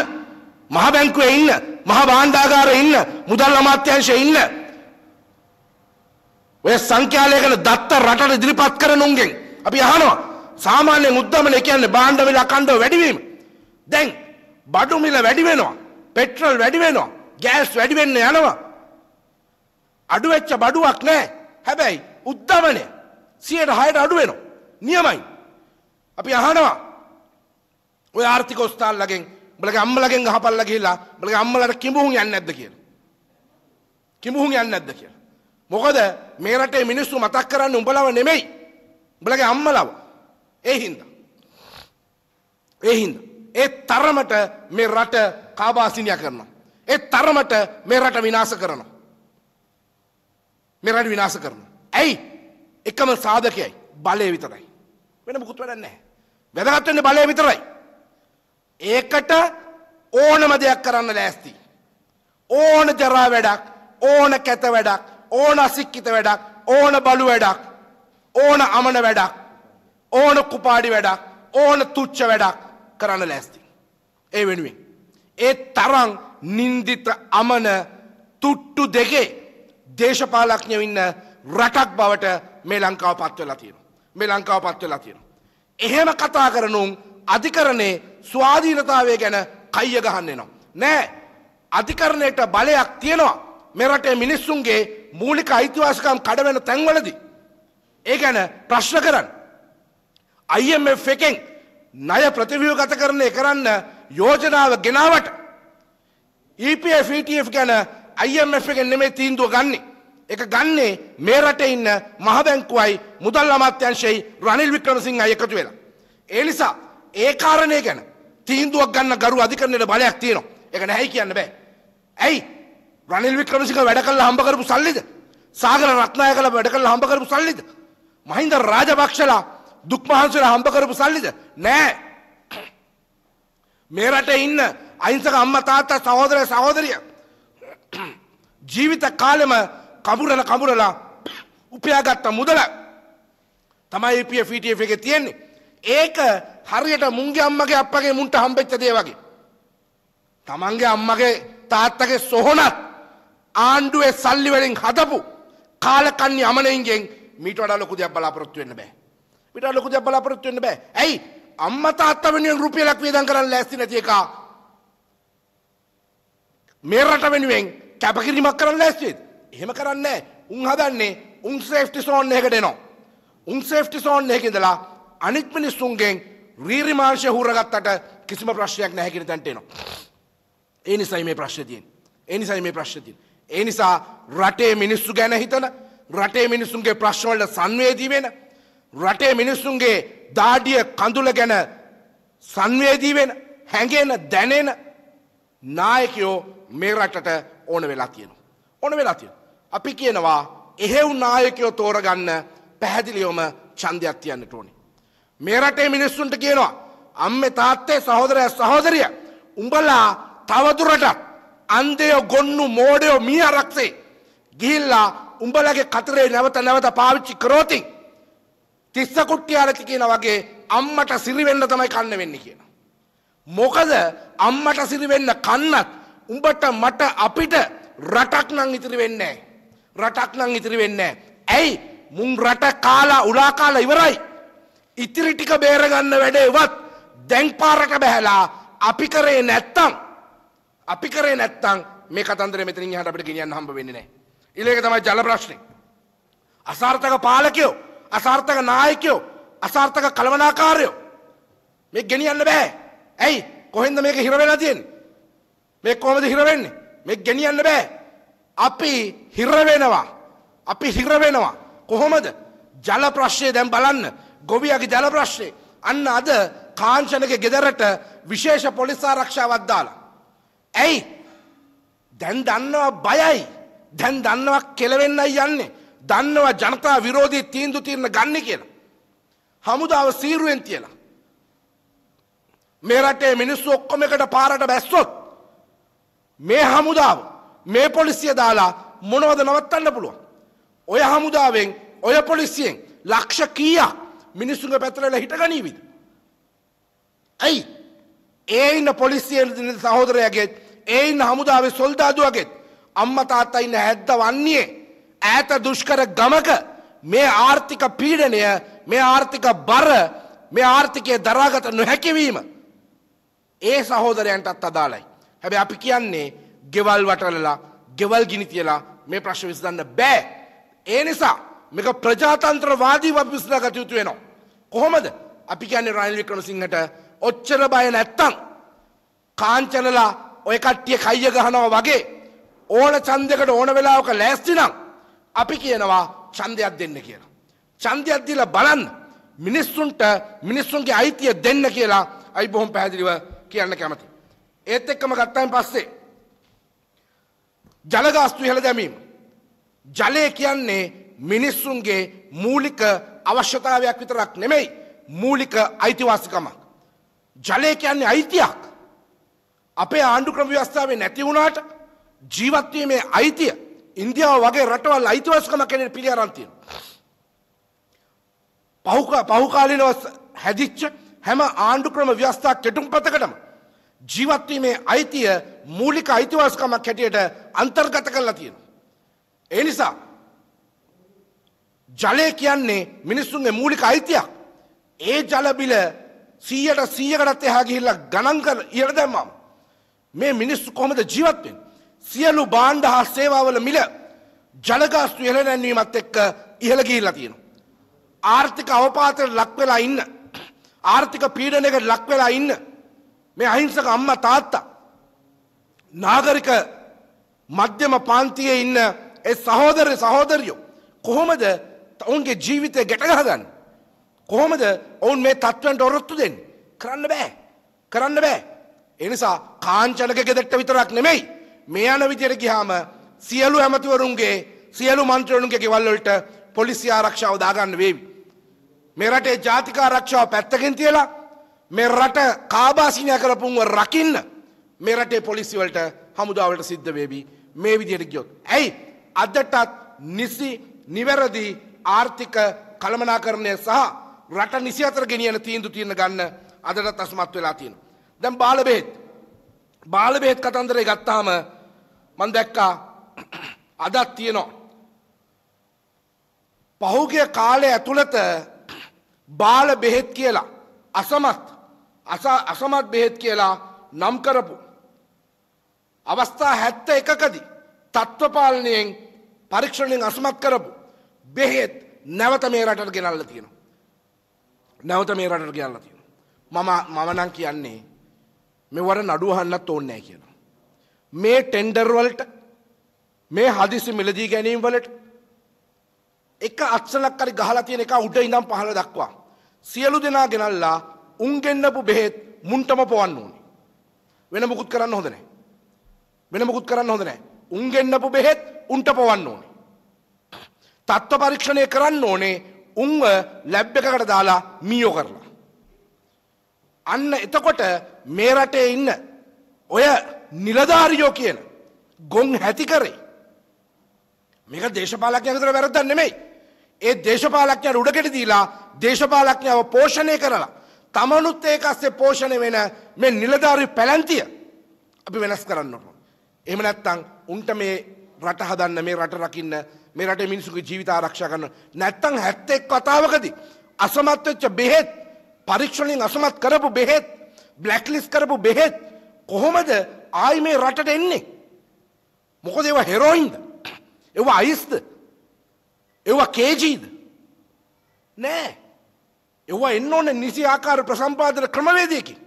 මහ බැංකුවේ ඉන්න, මහ භාණ්ඩාගාරයේ ඉන්න, මුදල් අමාත්‍යාංශයේ ඉන්න. ඔය සංඛ්‍යාලයකන දත්ත රටට ඉදිරිපත් කරන උන්ගෙන් අපි අහනවා. සාමාන්‍යයෙන් උද්දමනය කියන්නේ භාණ්ඩ මිල අකණ්ඩව වැඩි වීම. දැන් බඩු මිල වැඩි වෙනවා. පෙට්‍රල් වැඩි වෙනවා. ගෑස් වැඩි වෙන්න යනවා. අඩු වෙච්ච බඩුවක් නැහැ. හැබැයි උද්දමනය 106ට අඩු වෙනවා. නියමයි. අපි අහනවා ඔය ආර්ථික ඔස්තාල්ලගෙන් උඹලගේ අම්මලගෙන් අහපල්ලා ගිහිල්ලා උඹලගේ අම්මලාට කිඹුහුන් යන්නේ නැද්ද කියලා. කිඹුහුන් යන්නේ නැද්ද කියලා. මොකද මේ රටේ මිනිස්සු මතක් කරන්නේ උඹලව නෙමෙයි. උඹලගේ අම්මලව. ඒ හින්දා. ඒ හින්දා. ඒ තරමට මේ රට කාබාසිනියා කරනවා. ඒ තරමට මේ රට විනාශ කරනවා. මේ රට විනාශ කරනවා. ඇයි? එකම සාධකයයි බලය විතරයි. වෙන මොකුත් වැඩක් නැහැ. වැදගත් වෙන්නේ බලය විතරයි. ඒකට ඕනම දෙයක් කරන්න ලෑස්ති. ඕන ජරා වැඩක්, ඕන කැත වැඩක්, ඕන අසික්කිත වැඩක්, ඕන බලු වැඩක්, ඕන අමන වැඩක්, ඕන කුපාඩි වැඩක්, ඕන තුච්ච වැඩක් කරන්න ලෑස්ති. ඒ වෙනුවෙන්. ඒ තරම් නින්දිත අමන තුට්ටු දෙකේ දේශපාලක්ඥ ඉන්න රටක් බවට මේ ලංකාව පත්වෙලා තියෙන. මේ ලංකාව පත්වෙලා තියෙන. එහෙම කතා කරනුම් අධිකරණේ ස්වාධීනතාවය ගැන කයිය ගහන්නෙනවා. නෑ අධිකරණයට බලයක් තියෙනවා මෙරටේ මිනිස්සුන්ගේ මූලික අයිතිවාසිකම් කඩවෙන තැන්වලදි. ඒ ගැන ප්‍රශ්න කරන්න. IMF එකෙන් ණය ප්‍රතිව්‍යූ ගත කරණය කරන්න යෝජනාව ගෙනාවට EPF ETF ගැන IMF එකෙන් නෙමේ තීන්දුව ගන්නේ. එක ගන්නේ මේ රටේ ඉන්න මහ බැංකුවයි මුදල් අමාත්‍යංශයයි රනිල් වික්‍රමසිංහ අය එකතු වෙලා. ඒ නිසා ඒ කාරණය ගැන තීන්දුවක් ගන්න ගරු අධිකරණයට බලයක් තියෙනවා. ඒක නැහැ කියන්න බෑ. ඇයි? රනිල් වික්‍රමසිංහ වැඩ කළා හම්බ කරපු සල්ලිද? සාගර රත්නායකලා වැඩ කළා හම්බ කරපු සල්ලිද? මහින්ද රාජපක්ෂලා දුක් මහන්සිලා හම්බ කරපු සල්ලිද? නෑ. මේ රටේ ඉන්න අහිංසක අම්මා තාත්තා සහෝදර සහෝදරිය ජීවිත කාලෙම කඹුරල කඹුරලා උපයාගත්ත මුදල තමයි EPF ETF එකේ තියෙන්නේ. ඒක හරියට මුන්ගේ අම්මගේ අප්පගේ මුන්ට හම්බෙච්ච දේ වගේ. තමන්ගේ අම්මගේ තාත්තගේ සොහොනත් ආණ්ඩුවේ සල්ලි වලින් හදපු කාලකන්ණි අමනයින්ගෙන් මීට වඩා ලොකු දෙයක් බලාපොරොත්තු වෙන්න බෑ. මීට වඩා ලොකු දෙයක් බලාපොරොත්තු වෙන්න බෑ. ඇයි? අම්මා තාත්තා වෙනුවෙන් රුපියලක් වියදම් කරන්න ලෑස්ති නැති එකා මේ රට වෙනුවෙන් කැපකිරීමක් කරන්න ලෑස්තිද? එහෙම කරන්නේ නැහැ. උන් හදන්නේ උන් සේෆ්ටි සෝන් එකකට එනවා. උන් සේෆ්ටි සෝන් එකේ ඉඳලා අනිත් මිනිස්සුන්ගෙන් රීරිමාංශය හුරගත්තට කිසිම ප්‍රශ්නයක් නැහැ කියන තැනට එනවා. ඒ නිසායි මේ ප්‍රශ්නේ තියෙන්නේ. ඒ නිසායි මේ ප්‍රශ්නේ තියෙන්නේ. ඒ නිසා රටේ මිනිස්සු ගැන හිතන රටේ මිනිස්සුන්ගේ ප්‍රශ්න වලට සංවේදී වෙන රටේ මිනිස්සුන්ගේ දාඩිය කඳුල ගැන සංවේදී වෙන හැඟෙන දැනෙන නායකයෝ මේ රටට ඕන වෙලා තියෙනවා. ඕන වෙලා තියෙනවා. අපි කියනවා එහෙව් නායකයෝ තෝරගන්න පැහැදිලිවම ඡන්දයක් තියන්නට ඕනේ. මේ රටේ මිනිස්සුන්ට කියනවා අම්මේ තාත්තේ සහෝදරය සහෝදරිය උඹලා තවදුරටත් අන්දයෝ ගොන්නු මෝඩයෝ මී අරක්සේ ගිහිල්ලා උඹලගේ කතරේ නැවත නැවත පාවිච්චි කරෝති තිස්ස කුට්ටියාලති කියන වගේ අම්මට සිරිවෙන්න තමයි කන්න වෙන්න කියන. මොකද අම්මට සිරිවෙන්න කන්නත් උඹට මට අපිට රටක් නං ඉතිරි වෙන්නේ රටක් නං ඉතිරි වෙන්නේ ඇයි මුන් රට කාලා උලා කාලා ඉවරයි ඉතිරි ටික බේරගන්න වැඩේ වත් දැන් පාරට බැහැලා අපි කරේ නැත්තම් අපි කරේ නැත්තම් මේ කතන්දරේ මෙතනින් එහාට අපිට ගෙනියන්න හම්බ වෙන්නේ නැහැ. ඊළඟ තමයි ජල ප්‍රශ්නේ. අසාර්ථක පාලකයෝ, අසාර්ථක නායකයෝ, අසාර්ථක කළමනාකාරයෝ මේ ගෙනියන්න බෑ. ඇයි? කොහෙන්ද මේක හිර වෙලා තියෙන්නේ? මේ කොහොමද හිර වෙන්නේ? මේ ගෙනියන්න බෑ. අපි හිර වෙනවා. අපි හිර වෙනවා. කොහොමද? ජල ප්‍රශ්නය දැන් බලන්න. ගොවියගේ ජල ප්‍රශ්නේ. අන්න අද කාංචනගේ ගෙදරට විශේෂ පොලිස් ආරක්ෂාවක් දාලා. ඇයි? දැන් දන්නවා බයයි. දැන් දන්නවා කෙලවෙන්නයි යන්නේ. දන්නවා ජනතා විරෝධී තීන්දුව తీරන ගන්න කියලා. හමුදාව සීරුවෙන් තියලා. මේ රටේ මිනිස්සු ඔක්කොම එකට පාරට බැස්සොත් මේ හමුදාව මේ පොලිසිය දාලා මොනවද නවත්තන්න පුළුවන්. ඔය හමුදාවෙන් ඔය පොලිසියෙන් ලක්ෂ කීයක් මිනිස්සුන්ගේ පැත්තට හිට ගනීවිද. ඇයි ඒ ඉන්න පොලිසිය සහෝදරයගේ ඒ ඉන්න හමුදාවේ සොල්දාදුවගෙත් අම්ම තාත්තා ඉන්න හැද්ද වන්නේ ඈත දුෂ්කර ගමක මේ ආර්ථික පීඩනය මේ ආර්ථික බර මේ ආර්ථිකය දරාගත නොහැකිවීම ඒ සහෝදරයන්ටත් අදාළයි. හැබැ අපි කියන්නේ ගෙවල් වටලලා ගෙවල් ගිනි තියලා මේ ප්‍රශ්න විසඳන්න බෑ. ඒ නිසා මේක ප්‍රජාතන්ත්‍රවාදී වත් විසඳා ගත යුතු වෙනවා. කොහොමද? අපි කියන්නේ රනිල් වික්‍රමසිංහට ඔච්චර බය නැත්තම් කාංචනලා ඔය කට්ටිය කයිය ගහනවා වගේ ඕන ඡන්දයකට ඕන වෙලාවක ලෑස්ති නම් අපි කියනවා ඡන්දයක් දෙන්න කියලා. ඡන්දයක් දීලා බලන්න මිනිස්සුන්ට මිනිස්සුන්ගේ අයිතිය දෙන්න කියලා අයි බොහොම පැහැදිලිව කියන්න කැමති. ඒත් එක්කම ගත්තයින් පස්සේ ජලගාස්තු ඉහළ දැමීම. ජලය කියන්නේ මිනිස්සුන්ගේ මූලික අවශ්‍යතාවයක් විතරක් නෙමෙයි මූලික අයිතිවාසිකමක්. ජලය කියන්නේ අයිතියක්. අපේ ආණ්ඩු ක්‍රම ව්‍යවස්ථාවේ නැති වුණාට ජීවත්වීමේ අයිතිය ඉන්දියාව වගේ රටවල් අයිතිවාසිකමක් කෙනෙක් පිළි අරන් තියෙනවා. පහුකාලිනව හැදිච්ච හැම ආණ්ඩු ක්‍රම ව්‍යවස්ථා කෙටුම්පතකටම ජීවත්වීමේ අයිතිය මූලික අයිතිවාස්කමක් හැටියට අන්තර්ගත කරලා තියෙන. ඒ නිසා ජලය කියන්නේ මිනිස්සුන්ගේ මූලික අයිතියක්. ඒ ජලබිල සීයට සීයකටත් එහා ගිහිල්ලා ගණන් කර ඉහළ දැම්මම මේ මිනිස්සු කොහොමද ජීවත් වෙන්නේ? සියලු භාණ්ඩ හා සේවාවල මිල ජලගාස්තු ඉහළ නැන්වීමත් එක්ක ඉහළ ගිහිල්ලා තියෙනවා. ආර්ථික අවපාතයට ලක් වෙලා ඉන්න. ආර්ථික පීඩනයකට ලක් වෙලා ඉන්න. මේ අහිංසක අම්මා තාත්තා නාගරික මධ්‍යම පාන්තියේ ඉන්න ඒ සහෝදර සහෝදරියෝ කොහොමද ඔවුන්ගේ ජීවිතය ගැටගහගන්න කොහොමද ඔවුන් මේ තත්ත්වන්ට ඔරොත්තු දෙන්න කරන්න බෑ කරන්න බෑ එනිසා කාංචනක ගෙදෙක්ට විතරක් නෙමෙයි මේ යන විදියට ගියාම සියලු ඇමතිවරුන්ගේ සියලු මන්ත්‍රවරුන්ගේ ගෙවල් වලට පොලිසිය ආරක්ෂාව දාගන්න වේවි. මේ රටේ ජාතික ආරක්ෂාව පැත්තකින් තියලා මේ රට කාබාසිනය කරපුන්ව රකින්න මේ රටේ පොලිසි වලට හමුදාවලට සිද්ධ වේවි. මේ විදියට ගියොත්. ඇයි? අදටත් නිසි නිවැරදි ආර්ථික කළමනාකරණය සහ රට නිසි අතර ගෙනියන තීන්දුව తీරන ගන්න අදටත් අසමත් වෙලා තියෙනවා. දැන් බාල බෙහෙත් බාල බෙහෙත් කතන්දරේ ගත්තාම මම දැක්කා අදත් තියෙනවා. පහුගිය කාලය ඇතුළත බාල බෙහෙත් කියලා අසමත් අසමත් බෙහෙත් කියලා නම් කරපු අවස්ථා හැත්ත එකකදී තත්ත්වපාලනයෙන් පරීක්ෂණයෙන් අසමත් කරපු බෙහෙත් නැවත මේ රටට ගෙනල්ල තියෙනවා. නැවත මේ රටට ගෙනල්ල තියෙනවා. මම මම නම් කියන්නේ මෙවර නඩුවහන්නත් ඕන්නෑ කියලා. මේ ටෙන්ඩර් වලට මේ හදිසි මිලදී ගැනීම් වලට එක අත්සලක් කරි ගහලා තියෙන එක උඩ ඉඳන් පහළ දක්වා සියලු දෙනා ගෙනල්ලා උන් ගෙන්නපු බෙහෙත් මුන්ටම පොවන්න ඕනේ. වෙන මුකුත් කරන්න හොඳ නැහැ. වෙන මුකුත් කරන්න හොඳ නැහැ. උන් ගෙන්නපු බෙහෙත් උන්ට පොවන්න ඕනේ. තත්ත්ව පරීක්ෂණය කරන්න ඕනේ උන්ව ලැබ් එකකට දාලා මීයෝ කරලා. අන්න එතකොට මේ රටේ ඉන්න ඔය නිලධාරියෝ කියන ගොන් හැති කරේ. මේක දේශපාලකයන් විතර වැරද්දක් නෙමෙයි. ඒ දේශපාලකයන් උඩකට දීලා දේශපාලකයව පෝෂණය කරලා තමනුත් ඒක අස්සේ පෝෂණය වෙන මේ නිලධාරී පැලැන්තිය අපි වෙනස් කරන්න ඕන. එහෙම නැත්නම් උන්ට මේ රට හදන්න මේ රට රකින්න මේ රටේ මිනිසුගේ ජීවිත ආරක්ෂා කරන්න නැත්නම් 71 කතාවකදී අසමත් වෙච්ච බෙහෙත් පරීක්ෂණයෙන් අසමත් කරපු බෙහෙත් බ්ලැක් ලිස්ට් කරපු බෙහෙත් කොහොමද ආයි මේ රටට එන්නේ. මොකද ඒවා හෙරෝයින්ද? ඒවා අයිස්ද? ඒවා කේජීද? නෑ. ඒවා එන්න ඕනේ නිසි ආකාර ප්‍රසම්පාදන ක්‍රමවේදයකින්.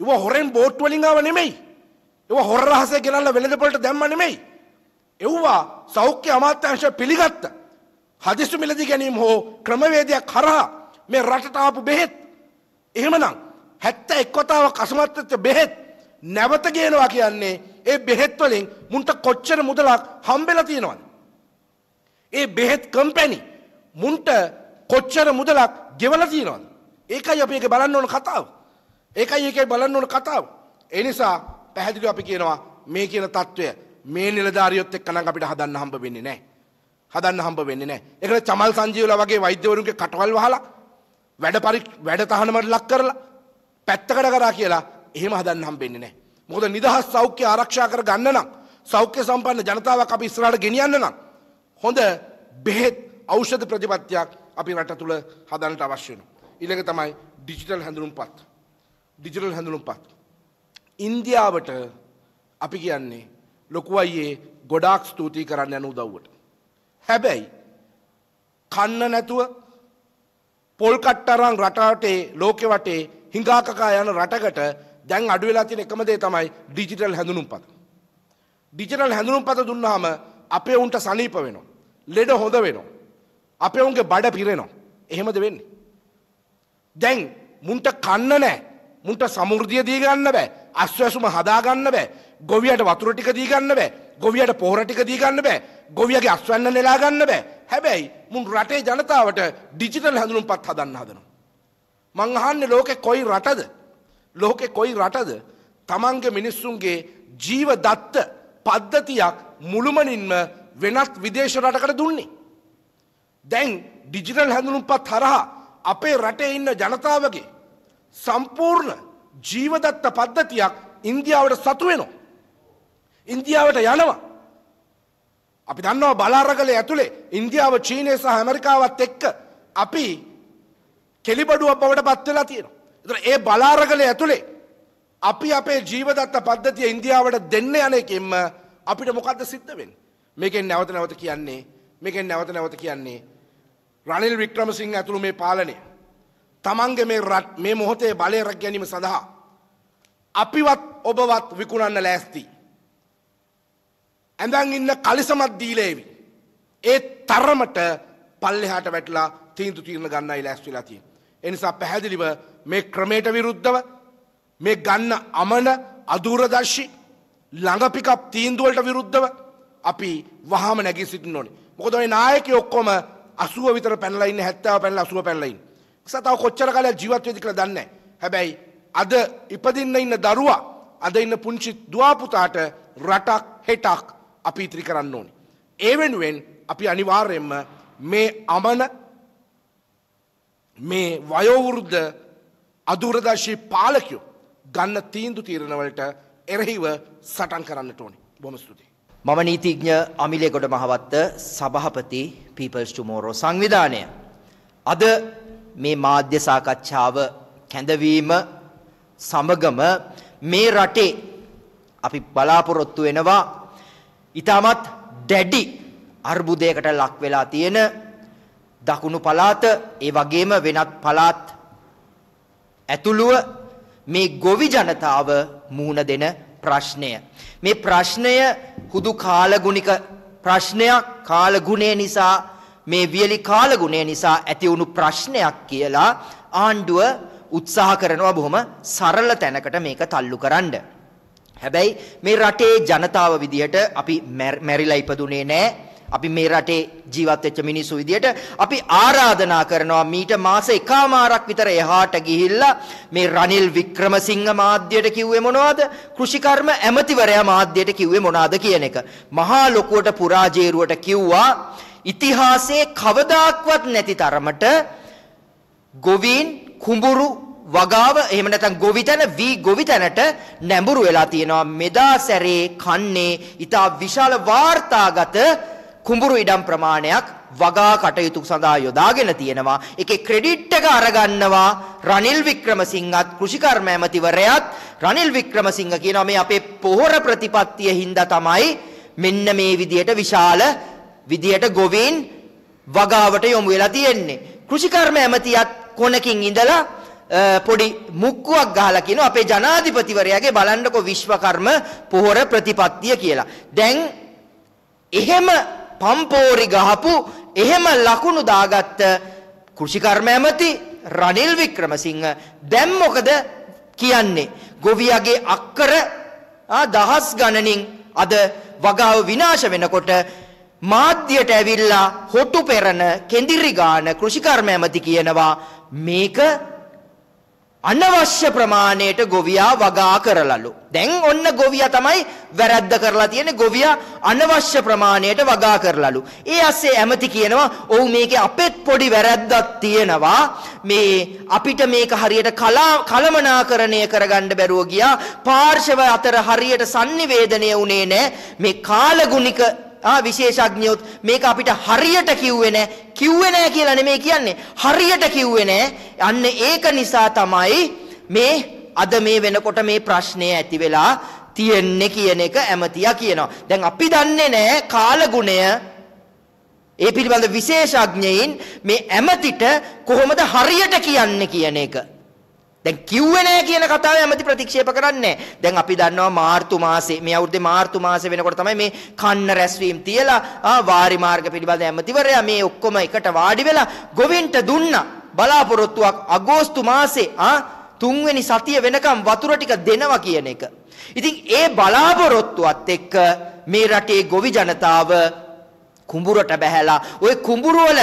ඒවා හොරෙන් බෝට් වලින් ආව නෙමෙයි. ඒවා හොර රහසේ ගෙනල්ලා වෙළඳපොළට දැම්ම නෙමෙයි. එව්වා සෞඛ්‍ය අමාත්‍යංශ පිළිගත්ත හදිසි මිලදී ගැනීම හෝ ක්‍රමවේදයක් කරහා මේ රටට ආපු බෙහෙත්. එහෙමනම් හැත්ත එක්වතාවක් අසමත් වෙච්ච බෙහෙත්. නැවත ගේනවා කියන්නේ ඒ බෙහෙත් වලින් මුන්ට කොච්චර මුදලක් හම්බෙලා තියෙනවද? ඒ බෙහෙත් කම්පැනි මුන්ට කොච්චර මුදලක් ගෙවලා තියෙනවද? ඒකයි අපි ඒක බලන්න ඕන කතාව. ඒකයි ඒකයි බලන්න ඕන කතාව. ඒ නිසා පැහැදිලිව අපි කියනවා මේ කියන తত্ত্বය මේ නිලධාරියොත් එක්ක නම් අපිට හදන්න හම්බ වෙන්නේ නැහැ. හදන්න හම්බ වෙන්නේ නැහැ. ඒකට චමල් සංජීවලා වගේ වෛද්‍යවරුන්ගේ කටවල් වහලා වැඩ පරි වැඩ තහනමට ලක් කරලා පැත්තකට කරා කියලා එහෙම හදන්න හම්බෙන්නේ නැහැ. මොකද නිදහස් සෞඛ්‍ය ආරක්ෂා කර ගන්න නම් සෞඛ්‍ය සම්පන්න ජනතාවක් අපි ඉස්සරහට ගෙනියන්න නම් හොඳ බෙහෙත් ඖෂධ ප්‍රතිපත්තියක් අපි රට තුල හදන්නට අවශ්‍ය වෙනවා. ඊළඟ තමයි ඩිජිටල් හැඳුනුම්පත්. ඩිජිටල් හැඳුනුම්පත්. ඉන්දියාවට අපි කියන්නේ ලොකු අයියේ ගොඩාක් ස්තුතියි කරන්න යන උදව්වට. හැබැයි කන්න නැතුව පොල් කට්ටරන් රටාටේ ලෝකෙ වටේ හිඟාකකා යන රටකට දැන් අඩු වෙලා තියෙන එකම දේ තමයි ඩිජිටල් හැඳුනුම්පත. ඩිජිටල් හැඳුනුම්පත දුන්නාම අපේ උන්ට සනීප වෙනවා. ලෙඩ හොඳ වෙනවා. අපේ උන්ගේ බඩ පිරෙනවා. එහෙමද වෙන්නේ? දැන් මුන්ට කන්න නැහැ. මුන්ට සමෘද්ධිය දී ගන්න බෑ. අස්වැසුම හදා ගන්න බෑ. ගොවියට වතුර ටික දී ගන්න බෑ. ගොවියට පොහොර ටික දී ගන්න බෑ. ගොවියගේ අස්වැන්න නෙලා ගන්න බෑ. හැබැයි මුන් රටේ ජනතාවට ඩිජිටල් හැඳුනුම්පත් හදන්න හදනවා. මං අහන්නේ ලෝකේ කොයි රටද? ලෝකේ කොයි රටද? තමන්ගේ මිනිස්සුන්ගේ ජීව දත්ත පද්ධතියක් මුළුමනින්ම වෙනත් විදේශ රටකට දුන්නේ. දැන් ඩිජිටල් හැඳුනුම්පත් හරහා අපේ රටේ ඉන්න ජනතාවගේ සම්පූර්ණ ජීවදත්ත පද්ධතියක් ඉන්දියාවට සතු වෙනවා. ඉන්දියාවට යනවා. අපි දන්නවා බලාරගල ඇතුළේ ඉන්දියාව චීනය සහ ඇමරිකාවත් එක්ක අපි කෙලිබඩුවක් බවට පත්වෙලා තියෙනවා. එතන ඒ බලාරගල ඇතුළේ අපි අපේ ජීවදත්ත පද්ධතිය ඉන්දියාවට දෙන්න යන එකෙන්ම අපිට මොකක්ද සිද්ධ වෙන්නේ? මේකෙන් නැවත නැවත කියන්නේ මේකෙන් නැවත නැවත කියන්නේ රනිල් වික්‍රමසිංහ ඇතුළු මේ පාලනය තමන්ගේ මේ රට මේ මොහොතේ බලය රැක ගැනීම සඳහා අපිවත් ඔබවත් විකුණන්න ලෑස්ති. ඇඳන් ඉන්න කලිසමත් දීලේවි. ඒ තරමට පල්ලෙහාට වැටලා තීන්දු තීරණ ගන්නයි ලෑස්තිලා තියෙන. එනිසා පැහැදිලිව මේ ක්‍රමයට විරුද්ධව මේ ගන්න අමන අදූරදර්ශි ළඟපිකප් තීන්දුවලට විරුද්ධව අපි වහම නැගී සිටින්න ඕනේ. මොකද ඔය නායකයෝ ඔක්කොම 80 විතර පැනලා ඉන්නේ 70 පැනලා 80 පැනලා ඉන්නේ. සතව කොච්චර කාලයක් ජීවත් වෙයිද කියලා දන්නේ හැබැයි අද ඉපදින්න ඉන්න දරුවා අද ඉන්න පුංචි දුවාපුතාට රටක් හෙටක් අපි ඉතිරි කරන්න ඕනි. ඒ වෙනුවෙන් අපි අනිවාර්යෙන්ම මේ අමන මේ වයෝවෘද්ධ අදුරදශී පාලකයෝ ගන්න තීන්දු තීරණවලට එරහිව සටන් කරන්නට ඕනි. බොම ස්තුතියි. මම නීතිඥ අමිලේගොඩ මහවත්ත සභහපති පීපල්ස් ටුමෝරෝ සංවිධානය. අද මේ මාධ්‍ය සාකච්ඡාව කැඳවීම සමගම මේ රටේ අපි බලාපොරොත්තු වෙනවා ඊටමත් දැඩි අර්බුදයකට ලක් වෙලා තියෙන දකුණු පළාත ඒ වගේම වෙනත් පළාත් ඇතුළුව මේ ගොවි ජනතාව මුහුණ දෙන ප්‍රශ්නය මේ ප්‍රශ්නය හුදු කාලගුණික ප්‍රශ්නයක් කාලගුණය නිසා මේ වියලි කාලගුණය නිසා ඇති වුණු ප්‍රශ්නයක් කියලා ආණ්ඩුව උත්සාහ කරනවා බොහොම සරල තැනකට මේක තල්ලු කරන්න. හැබැයි මේ රටේ ජනතාව විදිහට අපි මැරිලා ඉපදුනේ නැහැ. අපි මේ රටේ ජීවත් වෙච්ච මිනිස්සු විදියට අපි ආරාධනා කරනවා මීට මාස එකමාරක් විතර එහාට ගිහිල්ලා මේ රනිල් වික්‍රමසිංහ මාධ්‍යයට කිව්වේ මොනවද? කෘෂිකර්ම ඇමතිවරයා මාධ්‍යයට කිව්වේ මොනවද කියන එක. මහා ලොකුවට පුරාජේරුවට කිව්වා ඉතිහාසයේ කවදාක්වත් නැති තරමට ගොවීන් කුඹුරු වගාව එහෙම නැත්නම් ගොවිතැන වී ගොවිතැනට නැඹුරු වෙලා තියෙනවා මෙදා සැරේ කන්නේ ඊට විශාල වාර්තාගත කුඹුරු ඉඩම් ප්‍රමාණයක් වගා කටයුතු සඳහා යොදාගෙන තියෙනවා. ඒකේ ක්‍රෙඩිට් එක අරගන්නවා රනිල් වික්‍රමසිංහත් කෘෂිකර්ම ඇමතිවරයාත් රනිල් වික්‍රමසිංහ කියනවා මේ අපේ පොහොර ප්‍රතිපත්තිය හින්දා තමයි මෙන්න මේ විදියට විශාල විදියට ගොවීන් වගාවට යොමු වෙලා තියෙන්නේ. කෘෂිකර්ම ඇමතියත් කොනකින් ඉඳලා පොඩි මුක්කුවක් ගහලා කියනවා අපේ ජනාධිපතිවරයාගේ බලන්නකො විශ්වකර්ම පොහොර ප්‍රතිපත්තිය කියලා. දැන් එහෙම පම්පෝරි ගහපු එහෙම ලකුණු දාගත්ත කෘෂිකර්ම ඇමති රනිල් වික්‍රමසිංහ. දැන් මොකද කියන්නේ? ගොවියගේ අක්කර දහස් ගණනින් අද වගාව විනාශ වෙනකොට මාධ්‍යයට ඇවිල්ලා හොටු පෙරන කෙඳිරි ගාන කෘෂිකර්ම ඇමති කියනවා. මේක අනවශ්‍ය ප්‍රමාණයට ගොවියා වගා කරලලු. දැන් ඔන්න ගොවියා තමයි වැරද්ද කරලා තියෙන්නේ ගොවියා අනවශ්‍ය ප්‍රමාණයට වගා කරලලු. ඒ ඇස්සේ ඇමති කියනවා ඔව් මේකේ අපෙත් පොඩි වැරද්දක් තියෙනවා. මේ අපිට මේක හරියට කලමනාකරණය කරගන්න බැරුව ගියා. පාර්ශව අතර හරියට sannivedanaya උනේ නැහැ. මේ කාලගුණික ආ විශේෂඥයොත් මේක අපිට හරියට කිව්වේ නැහැ. කිව්වේ නැහැ කියලා නෙමෙයි කියන්නේ. හරියට කිව්වේ නැහැ. අන්න ඒක නිසා තමයි මේ අද මේ වෙනකොට මේ ප්‍රශ්නය ඇති වෙලා තියෙන්නේ කියන එක ඇමතියා කියනවා. දැන් අපි දන්නේ නැහැ කාලගුණය ඒ පිළිබඳ විශේෂඥයින් මේ ඇමතිට කොහොමද හරියට කියන්නේ කියන එක. දැන් කිව්වේ නෑ කියන කතාව ඇමති ප්‍රතික්ෂේප කරන්නේ දැන් අපි දන්නවා මාර්තු මාසේ මේ අවුරුද්දේ මාර්තු මාසේ වෙනකොට තමයි මේ කන්න රැස්වීම තියලා ආ වාරි මාර්ග පිළිබඳ ඇමතිවරයා මේ ඔක්කොම එකට වාඩි වෙලා ගොවින්ට දුන්නා බලාපොරොත්තුවක් අගෝස්තු මාසේ ආ තුන්වෙනි සතිය වෙනකම් වතුර ටික දෙනවා කියන එක. ඉතින් ඒ බලාපොරොත්තුවත් එක්ක මේ රටේ ගොවි ජනතාව කුඹුරට බැහැලා ওই කුඹුර වල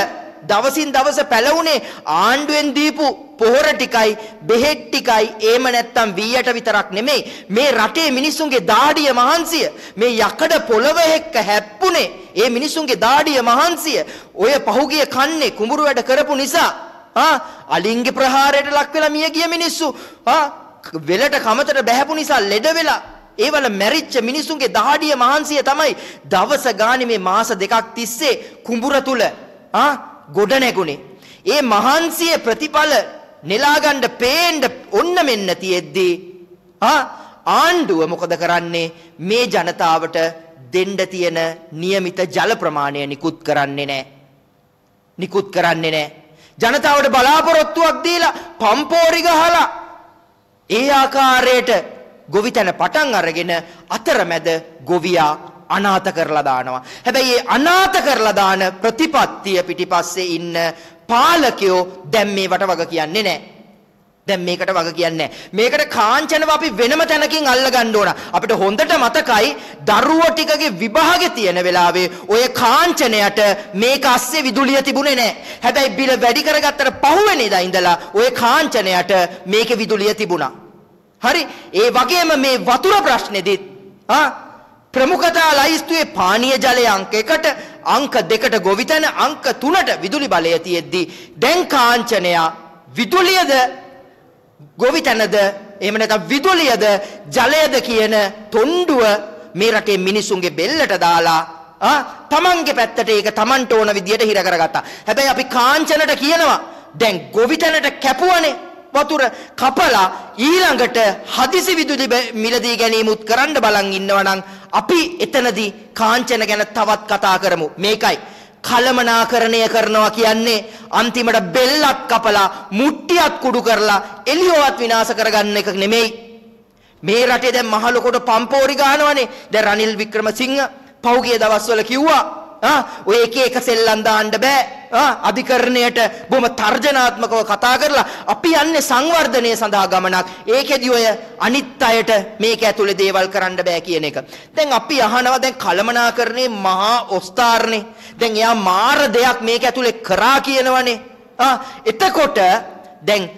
දවසින් දවස පැලවුනේ ආණ්ඩුවෙන් දීපු පොහොර ටිකයි බෙහෙත් ටිකයි එහෙම නැත්තම් වීයට විතරක් නෙමෙයි. මේ රටේ මිනිස්සුන්ගේ දාඩිය මහන්සිය. මේ යකඩ පොළව එක්ක හැප්පුනේ ඒ මිනිස්සුන්ගේ දාඩිය මහන්සිය. ඔය පහුගිය කන්නේ කුඹුරු වැඩ කරපු නිසා. ආ අලින්ගේ ප්‍රහාරයට ලක් වෙලා මිය ගිය මිනිස්සු. ආ වෙලට කමතට බැහැපු නිසා ලෙඩ වෙලා. ඒවල මැරිච්ච මිනිසුන්ගේ දහඩිය මහන්සිය තමයි දවස ගානේ මේ මාස දෙකක් තිස්සේ කුඹුර තුල. ආ ගොඩ නැගුණේ. ඒ මහන්සියේ ප්‍රතිඵල නෙලාගන්න පේන්න ඔන්න මෙන්න තියෙද්දී ආ ආණ්ඩුව මොකද කරන්නේ මේ ජනතාවට දෙන්න තියෙන નિયમિત ජල ප්‍රමාණය නිකුත් කරන්නේ නැහැ. නිකුත් කරන්නේ නැහැ. ජනතාවට බලාපොරොත්තුවක් දීලා පම්පෝරි ගහලා ඒ ආකාරයට ගොවිතැන පටන් අරගෙන අතරමැද ගොවියා අනාථ කරලා දානවා. හැබැයි ඒ අනාථ කරලා දාන ප්‍රතිපත්තිය පිටිපස්සේ ඉන්න පාලකයෝ දැන් මේවට වග කියන්නේ නැහැ. දැන් මේකට වග කියන්නේ මේකට කාංචනව අපි වෙනම තැනකින් අල්ල ගන්න ඕන. අපිට හොඳට මතකයි දරුවෝ ටිකගේ විභාගෙ තියෙන වෙලාවේ ඔය කාංචනයට මේක අස්සේ විදුලිය තිබුණේ නැහැ. හැබැයි බිල වැඩි කරගත්තට පහුවෙනිදා ඉඳලා ඔය කාංචනයට මේකේ විදුලිය තිබුණා. හරි? ඒ වගේම මේ වතුර ප්‍රශ්නේදීත් ආ ප්‍රමුඛතා ලයිස්තුවේ පානීය ජලය අංක 1ට අංක 2ට ගොවිතැන අංක 3ට විදුලි බලය තියෙද්දි දැන් කාංචනය විදුලියද ගොවිතැනද එහෙම නැත්නම් විදුලියද ජලයද කියන තොණ්ඩුව මේ රටේ මිනිසුන්ගේ බෙල්ලට දාලා ආ තමන්ගේ පැත්තට ඒක තමන්ට ඕන විදියට හිර කරගත්තා. හැබැයි අපි කාංචනට කියනවා දැන් ගොවිතැනට කැපුවනේ වතුර කපලා ඊළඟට හදිසි විදුලි මිලදී ගැනීමුත් කරන්න බලන් ඉන්නවනම් අපි එතනදී කාංචන ගැන තවත් කතා කරමු. මේකයි කලමනාකරණය කරනවා කියන්නේ අන්තිමට බෙල්ලත් කපලා මුට්ටියත් කුඩු කරලා එළියවත් විනාශ කරගන්න එක නෙමෙයි. මේ රටේ දැන් මහ ලොකොට පම්පෝරි ගහනවනේ. දැන් රනිල් වික්‍රමසිංහ පෞගිය දවස්වල කිව්වා ඔය එක එක සෙල්ලම් දාන්න බෑ. අධිකරණයට බොහොම තර්ජනාත්මකව කතා කරලා අපි යන්නේ සංවර්ධනය සඳහා ගමනක්. ඒකෙදි ඔය අනිත් අයට මේක ඇතුලේ දේවල් කරන්න බෑ කියන එක. දැන් අපි අහනවා දැන් කලමනාකරණේ මහා ඔස්තාරනේ. දැන් එයා මාර දෙයක් මේක ඇතුලේ කරා කියනවනේ. එතකොට දැන්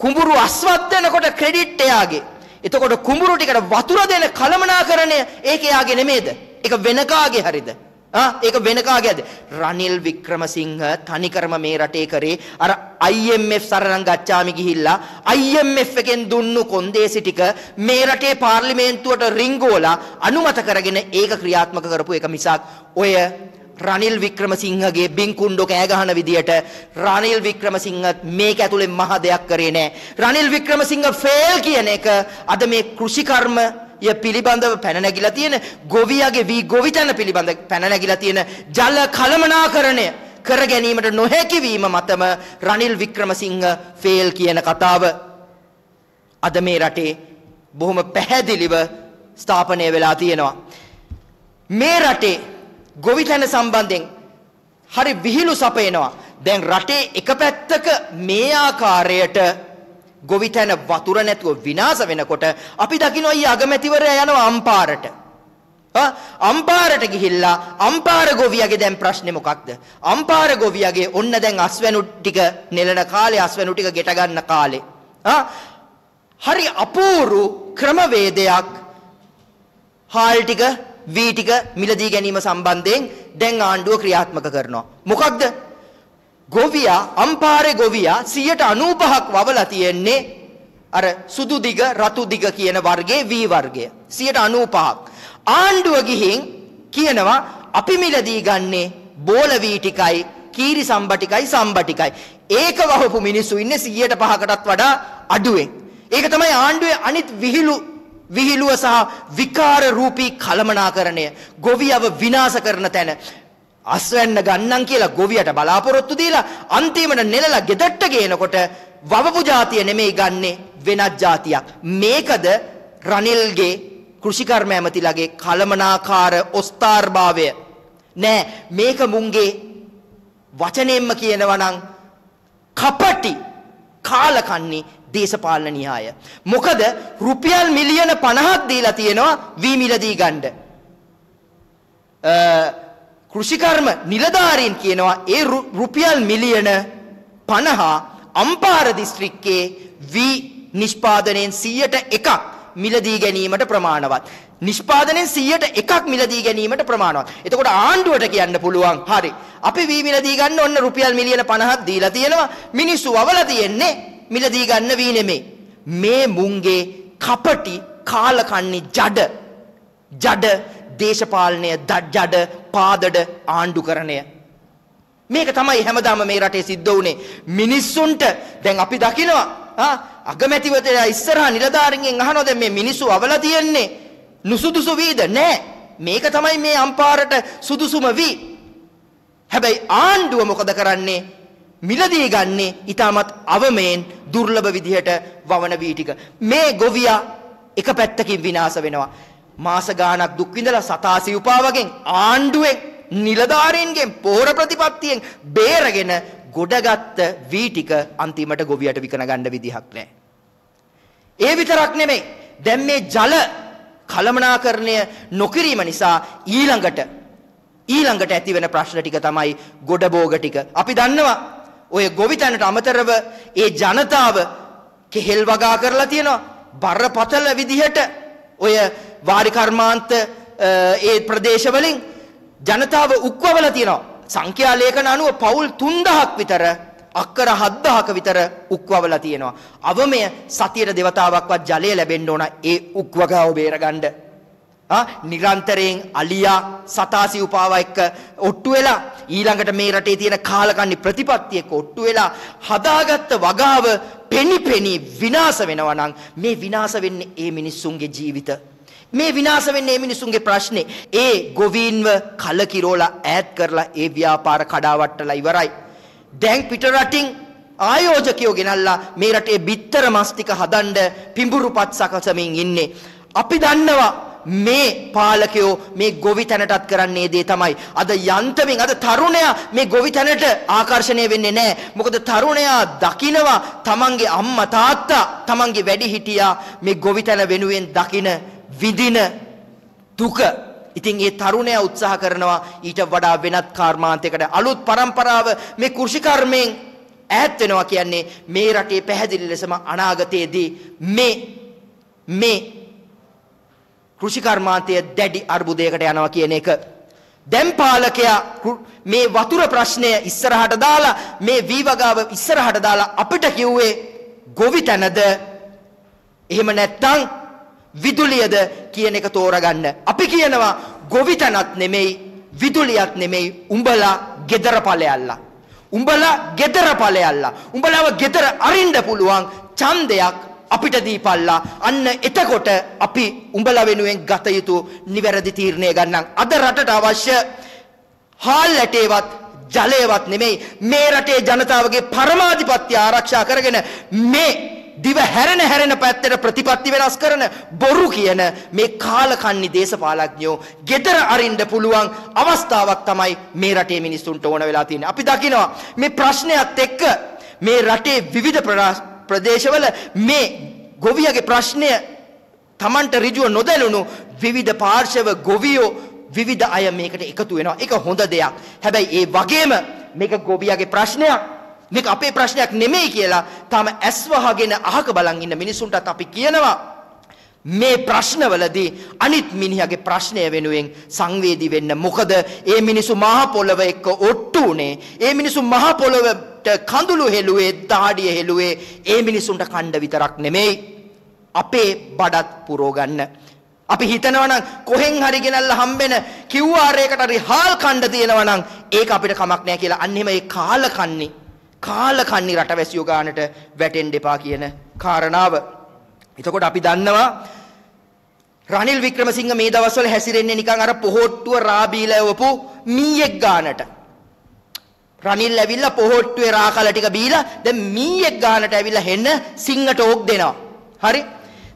කුඹුරු අස්වත් දෙනකොට ක්‍රෙඩිට් එයාගේ. එතකොට කුඹුරු ටිකට වතුර දෙන කලමනාකරණය ඒක එයාගේ නෙමේද? ඒක වෙන කාගේ හරිද? ඒක වෙන කාගේද? රනිල් වික්‍රමසිංහ තනිකරම මේ රටේ කරේ අර IMF සරණං ගච්ඡාමි ගිහිල්ලා IMF එකෙන් දුන්නු කොන්දේසි ටික මේ රටේ පාර්ලිමේන්තුවට රිංගෝලා අනුමත කරගෙන ඒක ක්‍රියාත්මක කරපු එක මිසක් ඔය රනිල් වික්‍රමසිංහගේ බින්කුණ්ඩෝ කෑ ගහන විදියට රනිල් වික්‍රමසිංහ මේක ඇතුලේ මහ දෙයක් කරේ නෑ රනිල් වික්‍රමසිංහ ෆේල් කියන එක අද මේ කෘෂිකර්ම ය පිළිබඳව පැන නැගිලා තියෙන ගොවියාගේ වී ගොවිතැන පිළිබඳ පැන නැගිලා තියෙන ජල කළමනාකරණය කර ගැනීමට නොහැකි වීම මතම රනිල් වික්‍රමසිංහ ෆේල් කියන කතාව. අද මේ රටේ බොහොම පැහැදිලිව ස්ථාපනය වෙලා තියෙනවා. මේ රටේ ගොවිතැන සම්බන්ධයෙන් හරි විහිළු සපයනවා. දැන් රටේ එක පැත්තක මේ ආකාරයට ගොවිතැන වතුර නැතුව විනාශ වෙනකොට අපි දකිනවා ඊ අගමැතිවරයා යනවා අම්පාරට. අම්පාරට ගිහිල්ලා අම්පාර ගොවියගේ දැන් ප්‍රශ්නේ මොකක්ද? අම්පාර ගොවියගේ ඔන්න දැන් අස්වැනු ටික නෙලන කාලේ අස්වැනු ටික ගෙට ගන්න කාලේ. හරි අපූරු ක්‍රමවේදයක් හාල් ටික වී ටික මිලදී ගැනීම සම්බන්ධයෙන් දැන් ආණ්ඩුව ක්‍රියාත්මක කරනවා. මොකක්ද? ගොවියා අම්පාරේ ගොවියා 95ක් වවලා තියෙන්නේ අර සුදු දිග රතු දිග කියන වර්ගයේ V වර්ගය. 95ක් ආණ්ඩුව ගිහින් කියනවා අපි මිලදී ගන්නේ බෝල වී ටිකයි කීරි සම්බටිකයි සම්බටිකයි ඒක වහපු මිනිස්සු ඉන්නේ 105කටත් වඩා අඩුවෙන්. ඒක තමයි ආණ්ඩුවේ අනිත් විහිළු විහිළුව සහ විකාර රූපී කලමනාකරණය ගොවියව විනාශ කරන තැන. අස්වැන්න ගන්නම් කියලා ගොවියට බලාපොරොත්තු දීලා අන්තිමට නෙලලා ගෙදරට ගේනකොට වවපු જાතිය නෙමෙයි ගන්නෙ වෙනත් જાතියක්. මේකද රනිල්ගේ කෘෂිකර්ම ඇමතිලගේ කලමනාකාර ඔස්තාර්භාවය. නෑ මේක මුංගේ වචනයෙන්ම කියනවා නම් කපටි කාලකන්නි දේශපාලන න්‍යාය. මොකද රුපියල් මිලියන 50ක් දීලා තියෙනවා වී මිලදී ගන්න. කෘෂිකර්ම නිලධාරීන් කියනවා ඒ රුපියල් මිලියන 50 අම්පාර දිස්ත්‍රික්කයේ වී නිෂ්පාදනයෙන් 101ක් මිලදී ගැනීමට ප්‍රමාණවත්. නිෂ්පාදනයෙන් 101ක් මිලදී ගැනීමට ප්‍රමාණවත්. එතකොට ආණ්ඩුවට කියන්න පුළුවන් හරි. අපි වී මිලදී ගන්න ඔන්න රුපියල් මිලියන 50ක් දීලා තියෙනවා. මිනිස්සු අවල තියෙන්නේ මිලදී ගන්න වී නෙමෙයි. මේ මුන්ගේ කපටි කාලකන්නි ජඩ ජඩ දේශපාලනය ද- ජඩ පාදඩ ආණ්ඩුකරණය මේක තමයි හැමදාම මේ රටේ සිද්ධ වුනේ මිනිස්සුන්ට දැන් අපි දකිනවා ආ අගමැතිවරයා ඉස්සරහා නිලධාරීන්ගෙන් අහනවා දැන් මේ මිනිස්සු අවලා තියන්නේ. නුසුදුසු වීද? නෑ. මේක තමයි මේ අම්පාරට සුදුසුම වී. හැබැයි ආණ්ඩුව මොකද කරන්නේ? මිලදී ගන්නේ ඊටමත් අවමෙන් දුර්ලභ විදිහට වවන වී ටික. මේ ගොවියා එක පැත්තකින් විනාශ වෙනවා. මාස ගාණක් දුක් විඳලා සතාසි උපාවගෙන් ආණ්ඩුවෙන් නිලධාරීන්ගෙන් පෝර ප්‍රතිපත්තියෙන් බේරගෙන ගොඩගත්ත වී ටික අන්තිමට ගොවියට විකන ගන්න විදිහක් නැහැ. ඒ විතරක් නෙමෙයි. දැන් මේ ජල කළමනාකරණය නොකිරීම නිසා ඊළඟට ඊළඟට ඇති වෙන ප්‍රශ්න ටික තමයි ගොඩ භෝග ටික. අපි දන්නවා ඔය ගොවිතැනට අමතරව ඒ ජනතාව කෙහෙල් වගා කරලා තියෙනවා. බරපතල විදිහට ඔය වාරි කර්මාන්ත අ, ඒ ප්‍රදේශවලින් ජනතාව උක්වවල තියෙනවා. සංඛ්‍යා ලේඛන අනුව පවුල් 3000ක් විතර අක්කර 7000ක විතර උක්වවල තියෙනවා. අවමය සතියට දෙවතාවක්වත් ජලය ලැබෙන්න ඕන ඒ උක්වගාව බේරගන්න. ආ නිරන්තරයෙන් අලියා සතාසි උපාව එක්ක ඔට්ටු වෙලා ඊළඟට මේ රටේ තියෙන කාලකන්ණි ප්‍රතිපත්තිය එක්ක ඔට්ටු වෙලා හදාගත්ත වගාව පෙනි පෙනි විනාශ වෙනවා නම් මේ විනාශ වෙන්නේ ඒ මිනිස්සුන්ගේ ජීවිත මේ විනාශ වෙන්නේ මේ මිනිසුන්ගේ ප්‍රශ්නේ. ඒ ගොවීන්ව කලකිරෝලා ඈත් කරලා ඒ ව්‍යාපාර කඩාවට්ටලා ඉවරයි. දැන් පිට රටින් ආයෝජකයෝ ගෙනල්ලා මේ රටේ බිත්තර මස් ටික හදන්න පිඹුරුපත් සකසමින් ඉන්නේ. අපි දන්නවා මේ පාලකයෝ මේ ගොවි තැනටත් කරන්නේ දේ තමයි. අද යන්තමින් අද තරුණයා මේ ගොවි තැනට ආකර්ෂණය වෙන්නේ නැහැ. මොකද තරුණයා දකිනවා තමන්ගේ අම්මා තාත්තා තමන්ගේ වැඩිහිටියා මේ ගොවි තැන වෙනුවෙන් දකින විඳින දුක. ඉතින් ඒ තරුණයා උත්සාහ කරනවා ඊට වඩා වෙනත් කර්මාන්තයකට. අලුත් પરම්පරාව මේ කෘෂිකර්මයෙන් ඈත් වෙනවා කියන්නේ මේ රටේ පැහැදිලි ලෙසම අනාගතයේදී මේ මේ කෘෂිකර්මාන්තය දැඩි අර්බුදයකට යනවා කියන එක. දැන් පාලකයා කෘ- මේ වතුර ප්‍රශ්නය ඉස්සරහට දාලා මේ වීවගාව ඉස්සරහට දාලා අපිට කිව්වේ ගොවි තැනද? එහෙම නැත්තම් විදුලියද කියන එක තෝරගන්න. අපි කියනවා ගොවිතැනත් නෙමෙයි විදුලියත් නෙමෙයි උඹලා ගෙදර ඵලයල්ලා. උඹලා ගෙදර ඵලයල්ලා. උඹලාව ගෙදර අරින්න පුළුවන් ඡන්දයක් අපිට දීපල්ලා. අන්න එතකොට අපි උඹලා වෙනුවෙන් ගත යුතු නිවැරදි තීරණය ගන්නම්. අද රටට අවශ්‍ය හාල් ඇටේවත් ජලයවත් නෙමෙයි මේ රටේ ජනතාවගේ පරමාධිපත්‍ය ආරක්ෂා කරගෙන මේ දිව හැරෙන හැරෙන පැත්තට ප්‍රතිපත්ති වෙනස් කරන බොරු කියන මේ කාලකන්නි දේශපාලඥයෝ ගෙදර අරින්න පුළුවන් අවස්ථාවක් තමයි මේ රටේ මිනිස්සුන්ට ඕන වෙලා තියෙන්නේ. අපි දකිනවා මේ ප්‍රශ්නයත් එක්ක මේ රටේ විවිධ ප්‍රරා- ප්‍රදේශවල මේ ගොවියගේ ප්‍රශ්නය Tamanට ඍජුව නොදැනුණු විවිධ පාර්ශව ගොවියෝ විවිධ අය මේකට එකතු වෙනවා. ඒක හොඳ දෙයක්. හැබැයි ඒ වගේම මේක ගොවියගේ ප්‍රශ්නයක්. මේක අපේ ප්‍රශ්නයක් නෙමෙයි කියලා තාම ඇස් වහගෙන අහක බලන් ඉන්න මිනිසුන්ටත් අපි කියනවා මේ ප්‍රශ්නවලදී අනිත් මිනිහගේ ප්‍රශ්නය වෙනුවෙන් සංවේදී වෙන්න. මොකද ඒ මිනිසු මහ පොළව එක්ක ඔට්ටු උනේ. ඒ මිනිසු මහ පොළවට කඳුළු හෙළුවේ, දහඩිය හෙළුවේ ඒ මිනිසුන්ට කණ්ඩ විතරක් නෙමෙයි. අපේ බඩත් පුරෝ ගන්න. අපි හිතනවා නම් කොහෙන් හරි ගෙනල්ලා හම්බෙන QR එකකට හරි හාල් කණ්ඩ තියෙනවා නම් ඒක අපිට කමක් නැහැ කියලා. අන්න එහෙම ඒ කාලකන්නි කාලකන්නි රටවැසියෝ ගානට වැටෙන්න එපා කියන කාරණාව. එතකොට අපි දන්නවා රනිල් වික්‍රමසිංහ මේ දවස්වල හැසිරෙන්නේ නිකන් අර පොහොට්ටුව රාබීලා එවපු මීයෙක් ගානට. රනිල් ඇවිල්ලා පොහොට්ටුවේ රාකල ටික බීලා දැන් මීයෙක් ගානට ඇවිල්ලා හෙන්න සිංහ ටෝක් දෙනවා. හරි?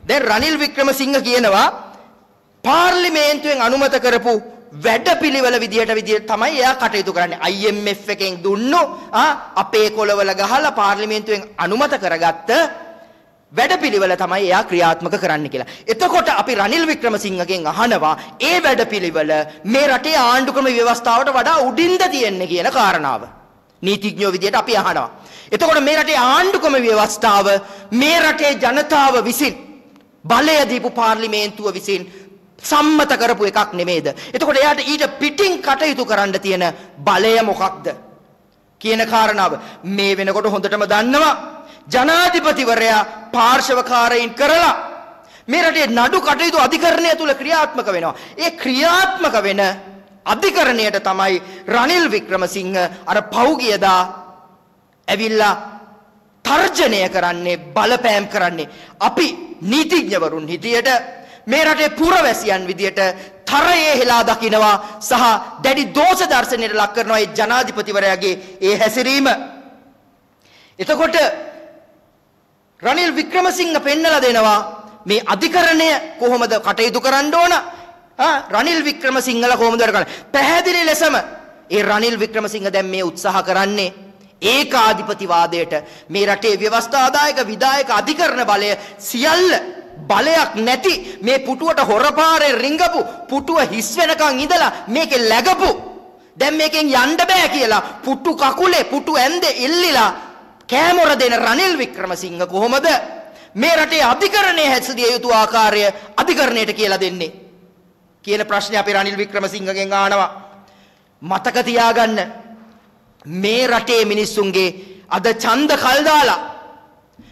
දැන් රනිල් වික්‍රමසිංහ කියනවා පාර්ලිමේන්තුවෙන් අනුමත කරපු වැඩපිළිවෙල විදියට විදියට තමයි එයා කටයුතු කරන්නේ. IMF එකෙන් දුන්නු ආ අපේ කොළවල ගහලා පාර්ලිමේන්තුවෙන් අනුමත කරගත්ත වැඩපිළිවෙල තමයි එයා ක්‍රියාත්මක කරන්න කියලා. එතකොට අපි රනිල් වික්‍රමසිංහගෙන් අහනවා ඒ වැඩපිළිවෙල මේ රටේ ආණ්ඩුක්‍රම ව්‍යවස්ථාවට වඩා උඩින්ද තියෙන්නේ කියන කාරණාව. නීතිඥයෝ විදියට අපි අහනවා. එතකොට මේ රටේ ආණ්ඩුක්‍රම ව්‍යවස්ථාව මේ රටේ ජනතාව විසින් බලය දීපු පාර්ලිමේන්තුව විසින් සම්මත කරපු එකක් නෙමේද. එතකොට එයාට ඊට පිටින් කටයුතු කරන්න තියෙන බලය මොකක්ද? කියන කාරණාව මේ වෙනකොට හොඳටම දන්නවා ජනාධිපතිවරයා පාර්ශවකාරයින් කරලා මේ රටේ නඩු කටයුතු අධිකරණය තුල ක්‍රියාත්මක වෙනවා. ඒ ක්‍රියාත්මක වෙන අධිකරණයට තමයි රනිල් වික්‍රමසිංහ අර පෞගියදා ඇවිල්ලා තර්ජනය කරන්නේ බලපෑම් කරන්නේ අපි නීතිඥවරුන් හිටියට මේ රටේ පුරවැසියන් විදියට තරයේ හෙලා දකිනවා සහ දැඩි දෝෂ දර්ශනයට ලක් කරනවා ඒ ජනාධිපතිවරයාගේ ඒ හැසිරීම. එතකොට රනිල් වික්‍රමසිංහ පෙන්නලා දෙනවා මේ අධිකරණය කොහොමද කටයුතු කරන්න ඕන? රනිල් වික්‍රමසිංහල කොහොමද කරන්නේ? පැහැදිලි ලෙසම ඒ රනිල් වික්‍රමසිංහ දැන් මේ උත්සාහ කරන්නේ ඒකාධිපතිවාදයට මේ රටේ ව්‍යවස්ථාදායක විදායක අධිකරණ බලය සියල්ල බලයක් නැති මේ පුටුවට හොරපාරේ රිංගපු පුටුව හිස් වෙනකන් ඉඳලා මේකේ läගපු දැන් මේකෙන් යන්න බෑ කියලා පුටු කකුලේ පුටු ඇන්දේ ඉල්ලිලා කෑමොර දෙන රනිල් වික්‍රමසිංහ කොහොමද? මේ රටේ අධිකරණය හැසිරිය යුතු ආකාරය අධිකරණයට කියලා දෙන්නේ. කියන ප්‍රශ්නේ අපි රනිල් වික්‍රමසිංහගෙන් අහනවා. මතක තියාගන්න. මේ රටේ මිනිස්සුන්ගේ අද ඡන්ද කල් දාලා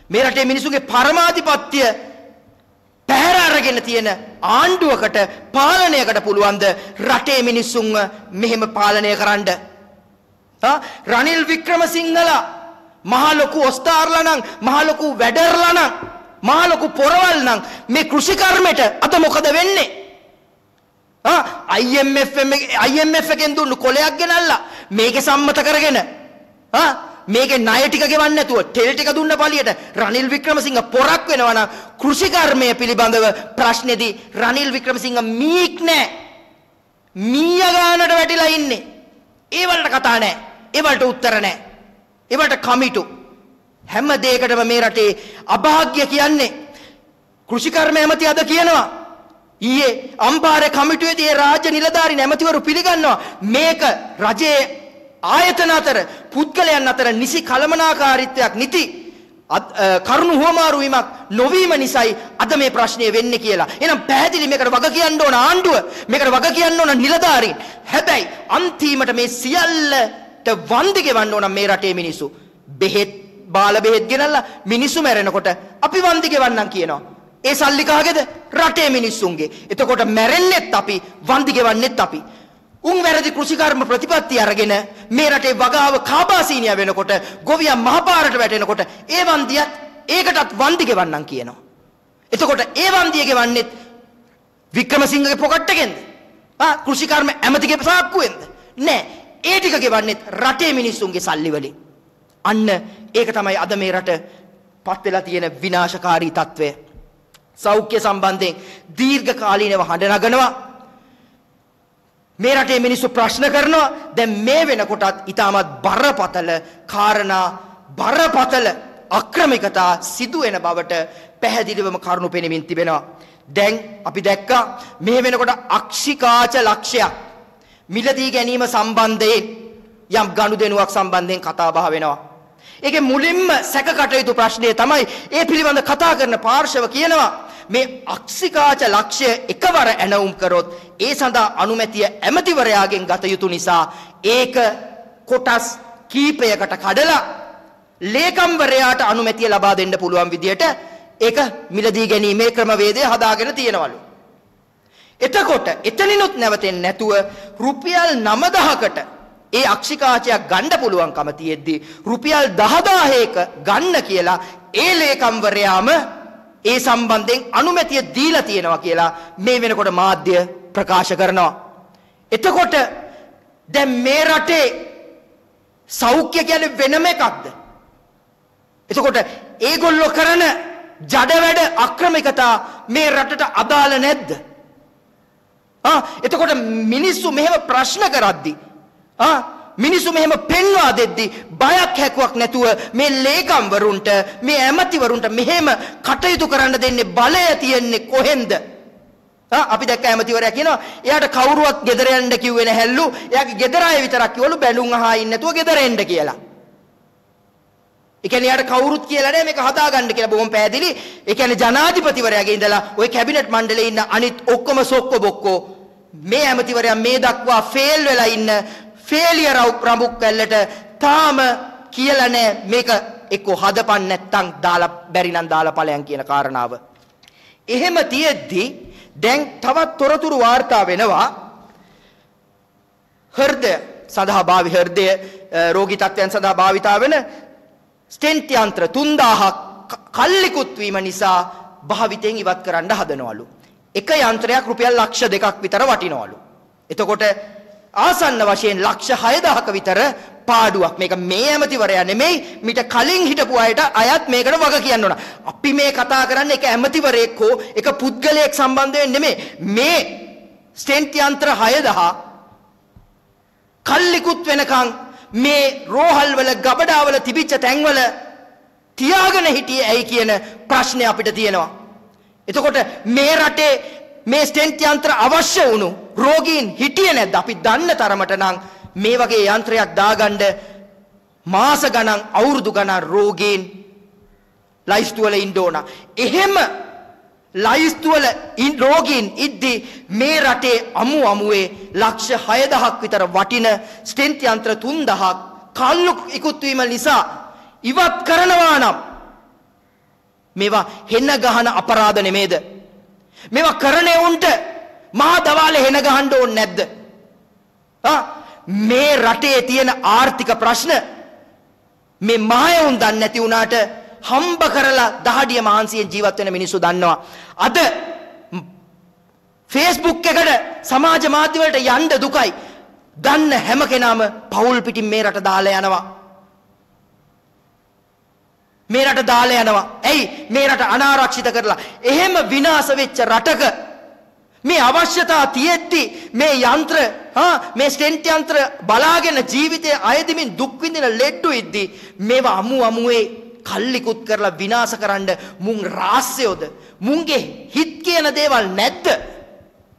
මේ රටේ මිනිස්සුන්ගේ පරමාධිපත්‍ය පැහැර අරගෙන තියෙන ආණ්ඩුවකට පාලනයකට පුළුවන්ද රටේ මිනිස්සුන්ව මෙහෙම පාලනය කරන්න? රනිල් වික්‍රමසිංහලා මහ ලොකු ඔස්තාර්ලා නම් මහ ලොකු වැඩර්ලා නම් මහ ලොකු පොරවල් නම් මේ කෘෂිකර්මයට අද මොකද වෙන්නේ? IMF IMF එකෙන් දුන්නු කොලයක් ගෙනල්ලා මේකේ සම්මත කරගෙන මේකේ ණය ටික ගෙවන්න නැතුව තෙල් ටික දුන්න පළියට රනිල් වික්‍රමසිංහ පොරක් වෙනවා නම් කෘෂිකර්මය පිළිබඳව ප්‍රශ්නේදී රනිල් වික්‍රමසිංහ මීක් නැහැ මීයා ගානට වැටිලා ඉන්නේ. ඒ වලට කතා නැහැ ඒ වලට උත්තර නැහැ ඒවට කමිටු. හැම දෙයකටම මේ රටේ අභාග්‍ය කියන්නේ. කෘෂිකර්ම ඇමති අද කියනවා. ඊයේ අම්පාරේ කමිටුවේදී ඒ රාජ්‍ය නිලධාරී ඇමතිවරු පිළිගන්නවා. මේක රජයේ ආයතන අතර පුද්ගලයන් අතර නිසි කළමනාකාරීත්වයක් නිති කරුණු හුවමාරු වීමක් නොවීම නිසායි අද මේ ප්‍රශ්නය වෙන්නේ කියලා. එහෙනම් පැහැදිලි මේකට වග කියන්න ඕන ආණ්ඩුව, මේකට වග කියන්න ඕන නිලධාරීන්. හැබැයි අන්තිමට මේ සියල්ලට වන්දි ගෙවන්න ඕන මේ රටේ මිනිස්සු. බෙහෙත් බාල බෙහෙත් ගෙනල්ලා මිනිස්සු මැරෙනකොට අපි වන්දි ගෙවන්නම් කියනවා. ඒ සල්ලි කාගේද? රටේ මිනිස්සුන්ගේ. එතකොට මැරෙන්නෙත් අපි, වන්දි ගෙවන්නෙත් අපි. උන් වැරදි කෘෂිකර්ම ප්‍රතිපත්ති අරගෙන මේ රටේ වගාව කාබාසීනිය වෙනකොට ගොවියන් මහපාරට වැටෙනකොට ඒ වන්දියත් ඒකටත් වන්දි ගෙවන්නම් කියනවා. එතකොට ඒ වන්දිය ගෙවන්නෙත් වික්‍රමසිංහගේ පොකට්ටගෙන්ද? ආ කෘෂිකර්ම ඇමතිගේ සාක්කුවෙන්ද? නෑ. ඒ ටික ගෙවන්නෙත් රටේ මිනිස්සුන්ගේ සල්ලි වලින්. අන්න ඒක තමයි අද මේ රට පත් වෙලා තියෙන විනාශකාරී తත්වය. සෞඛ්‍ය සම්බන්ධයෙන් දීර්ඝ කාලීනව හඬ නගනවා. මේ රටේ මිනිස්සු ප්‍රශ්න කරනවා. දැන් මේ වෙනකොටත් ඊටමත් බරපතල කාරණා බරපතල අක්‍රමිකතා සිදු වෙන බවට පැහැදිලිවම කරුණු පෙනෙමින් තිබෙනවා. දැන් අපි දැක්කා මේ වෙනකොට අක්ෂිකාච ලක්ෂයක් මිලදී ගැනීම සම්බන්ධයෙන් යම් ගනුදෙනුවක් සම්බන්ධයෙන් කතා බහ වෙනවා. ඒකේ මුලින්ම සැක කටයුතු ප්‍රශ්නය තමයි ඒ පිළිබඳ කතා කරන පාර්ශව කියනවා මේ අක්ෂිකාච ලක්ෂ්‍ය එකවර ඇනවුම් කරොත් ඒ සඳහා අනුමැතිය ඇමතිවරයාගෙන් ගත යුතු නිසා ඒක කොටස් කීපයකට කඩලා ලේකම්වරයාට අනුමැතිය ලබා දෙන්න පුළුවන් විදියට ඒක මිලදී ගැනීමේ ක්‍රමවේදය හදාගෙන තියෙනවලු. එතකොට එතනිනුත් නැවතෙන්නේ නැතුව රුපියල් 9000කට ඒ අක්ෂිකාචයක් ගන්න පුළුවන්කම තියෙද්දි රුපියල් 10000ක ගන්න කියලා ඒ ලේකම්වරයාම ඒ සම්බන්ධයෙන් අනුමැතිය දීලා තියෙනවා කියලා මේ වෙනකොට මාධ්‍ය ප්‍රකාශ කරනවා. එතකොට දැන් මේ රටේ සෞඛ්‍ය කියන්නේ වෙනම එකක්ද? එතකොට ඒගොල්ලෝ කරන ජඩ වැඩ අක්‍රමිකතා මේ රටට අදාළ නැද්ද? ආ එතකොට මිනිස්සු මෙහෙම ප්‍රශ්න කරද්දී මිනිසු මෙහෙම පෙන්වා දෙද්දි බයක් හැකුවක් නැතුව මේ ලේකම්වරුන්ට මේ ඇමතිවරුන්ට මෙහෙම කටයුතු කරන්න දෙන්නේ බලය තියෙන්නේ කොහෙන්ද? අපි දැක්ක ඇමතිවරයා කියනවා එයාට කවුරුවත් ගෙදර යන්න කිව්වේ නැහැලු එයාගේ ගෙදර අය විතරක් කිව්වලු බැලුම් අහා ඉන්නේ නැතුව ගෙදර එන්න කියලා. ඒ කියන්නේ යාට කවුරුත් කියලා නෑ මේක හදාගන්න කියලා බොහොම පැහැදිලි. ඒ කියන්නේ ජනාධිපතිවරයාගේ ඉඳලා ওই කැබිනට් මණ්ඩලයේ ඉන්න අනිත් ඔක්කොම සොක්ක බොක්කෝ. මේ ඇමතිවරයා මේ දක්වා ෆේල් වෙලා ඉන්න ෆේලියර් රඹුක් කැල්ලට තාම කියලා නෑ මේක එක්කෝ හදපන් නැත්තම් දාලා බැරි නම් දාලා ඵලයන් කියන කාරණාව. එහෙම තියෙද්දි දැන් තවත් තොරතුරු වාර්තා වෙනවා හෘදය සඳහා භාවි හෘදය රෝගී තත්ත්වයන් සඳහා භාවිතා වෙන ස්ටෙන්ට් යන්ත්‍ර 3000ක් කල්ලිකුත් වීම නිසා භාවිතයෙන් ඉවත් කරන්න හදනවලු. එක යන්ත්‍රයක් රුපියල් ලක්ෂ දෙකක් විතර වටිනවලු. එතකොට ආසන්න වශයෙන් ලක්ෂ 6000ක විතර පාඩුවක්. මේක මේ ඇමතිවරයා නෙමෙයි මිට කලින් හිටපු අයට අයත් මේකට වග කියන්න ඕන. අපි මේ කතා කරන්නේ එක ඇමතිවරයෙක් හෝ එක පුද්ගලයෙක් සම්බන්ධයෙන් නෙමෙයි. මේ ස්ටෙන්ට් යන්ත්‍ර 6000 කල්ලිකුත් වෙනකන් මේ රෝහල් වල ගබඩාවල තිබිච්ච තැන්වල තියාගෙන හිටියේ ඇයි කියන ප්‍රශ්නේ අපිට තියෙනවා. එතකොට මේ රටේ මේ ස්ටෙන්ට් යන්ත්‍ර අවශ්‍ය වුණු රෝගීන් හිටියේ නැද්ද? අපි දන්න තරමට නම් මේ වගේ යන්ත්‍රයක් දාගන්න මාස ගණන් අවුරුදු ගණන් රෝගීන් ලයිස්තු වල ඉන්න ඕන. එහෙම ලයිස්තු වල රෝගීන් ඉද්දි මේ රටේ අමු අමුවේ ලක්ෂ 6000ක් විතර වටින ස්ටෙන්ට් යන්ත්‍ර 3000ක් කල්ලු ඉක්ුත් වීම නිසා ඉවත් කරනවා නම් මේවා හෙන්න ගහන අපරාධ නෙමේද? මේවා කරන උන්ට මහා දවාලේ හෙන ගහන්න ඕනේ නැද්ද? ආ මේ රටේ තියෙන ආර්ථික ප්‍රශ්න මේ මායවුන් දන්නේ නැති වුණාට හම්බ කරලා දහඩිය මහන්සියෙන් ජීවත් වෙන මිනිස්සු දන්නවා. අද Facebook එකට සමාජ මාධ්‍ය වලට යන්න දුකයි. දන්න හැම කෙනාම පවුල් පිටින් මේ රට දාලා යනවා. මේ රට දාලා යනවා. ඇයි මේ රට අනාරක්ෂිත කරලා. එහෙම විනාශ වෙච්ච රටක මේ අවශ්‍යතා තියෙද්දි මේ යන්ත්‍ර හා මේ ස්ටෙන්ට් යන්ත්‍ර බලාගෙන ජීවිතයේ අයදිමින් දුක් විඳින ලෙඩ්ඩු ඉද්දි මේවා අමු අමුවේ කල්ලිකුත් කරලා විනාශ කරන්න මුන් රාස්‍යයෝද? මුන්ගේ හිත් කියන දේවල් නැද්ද?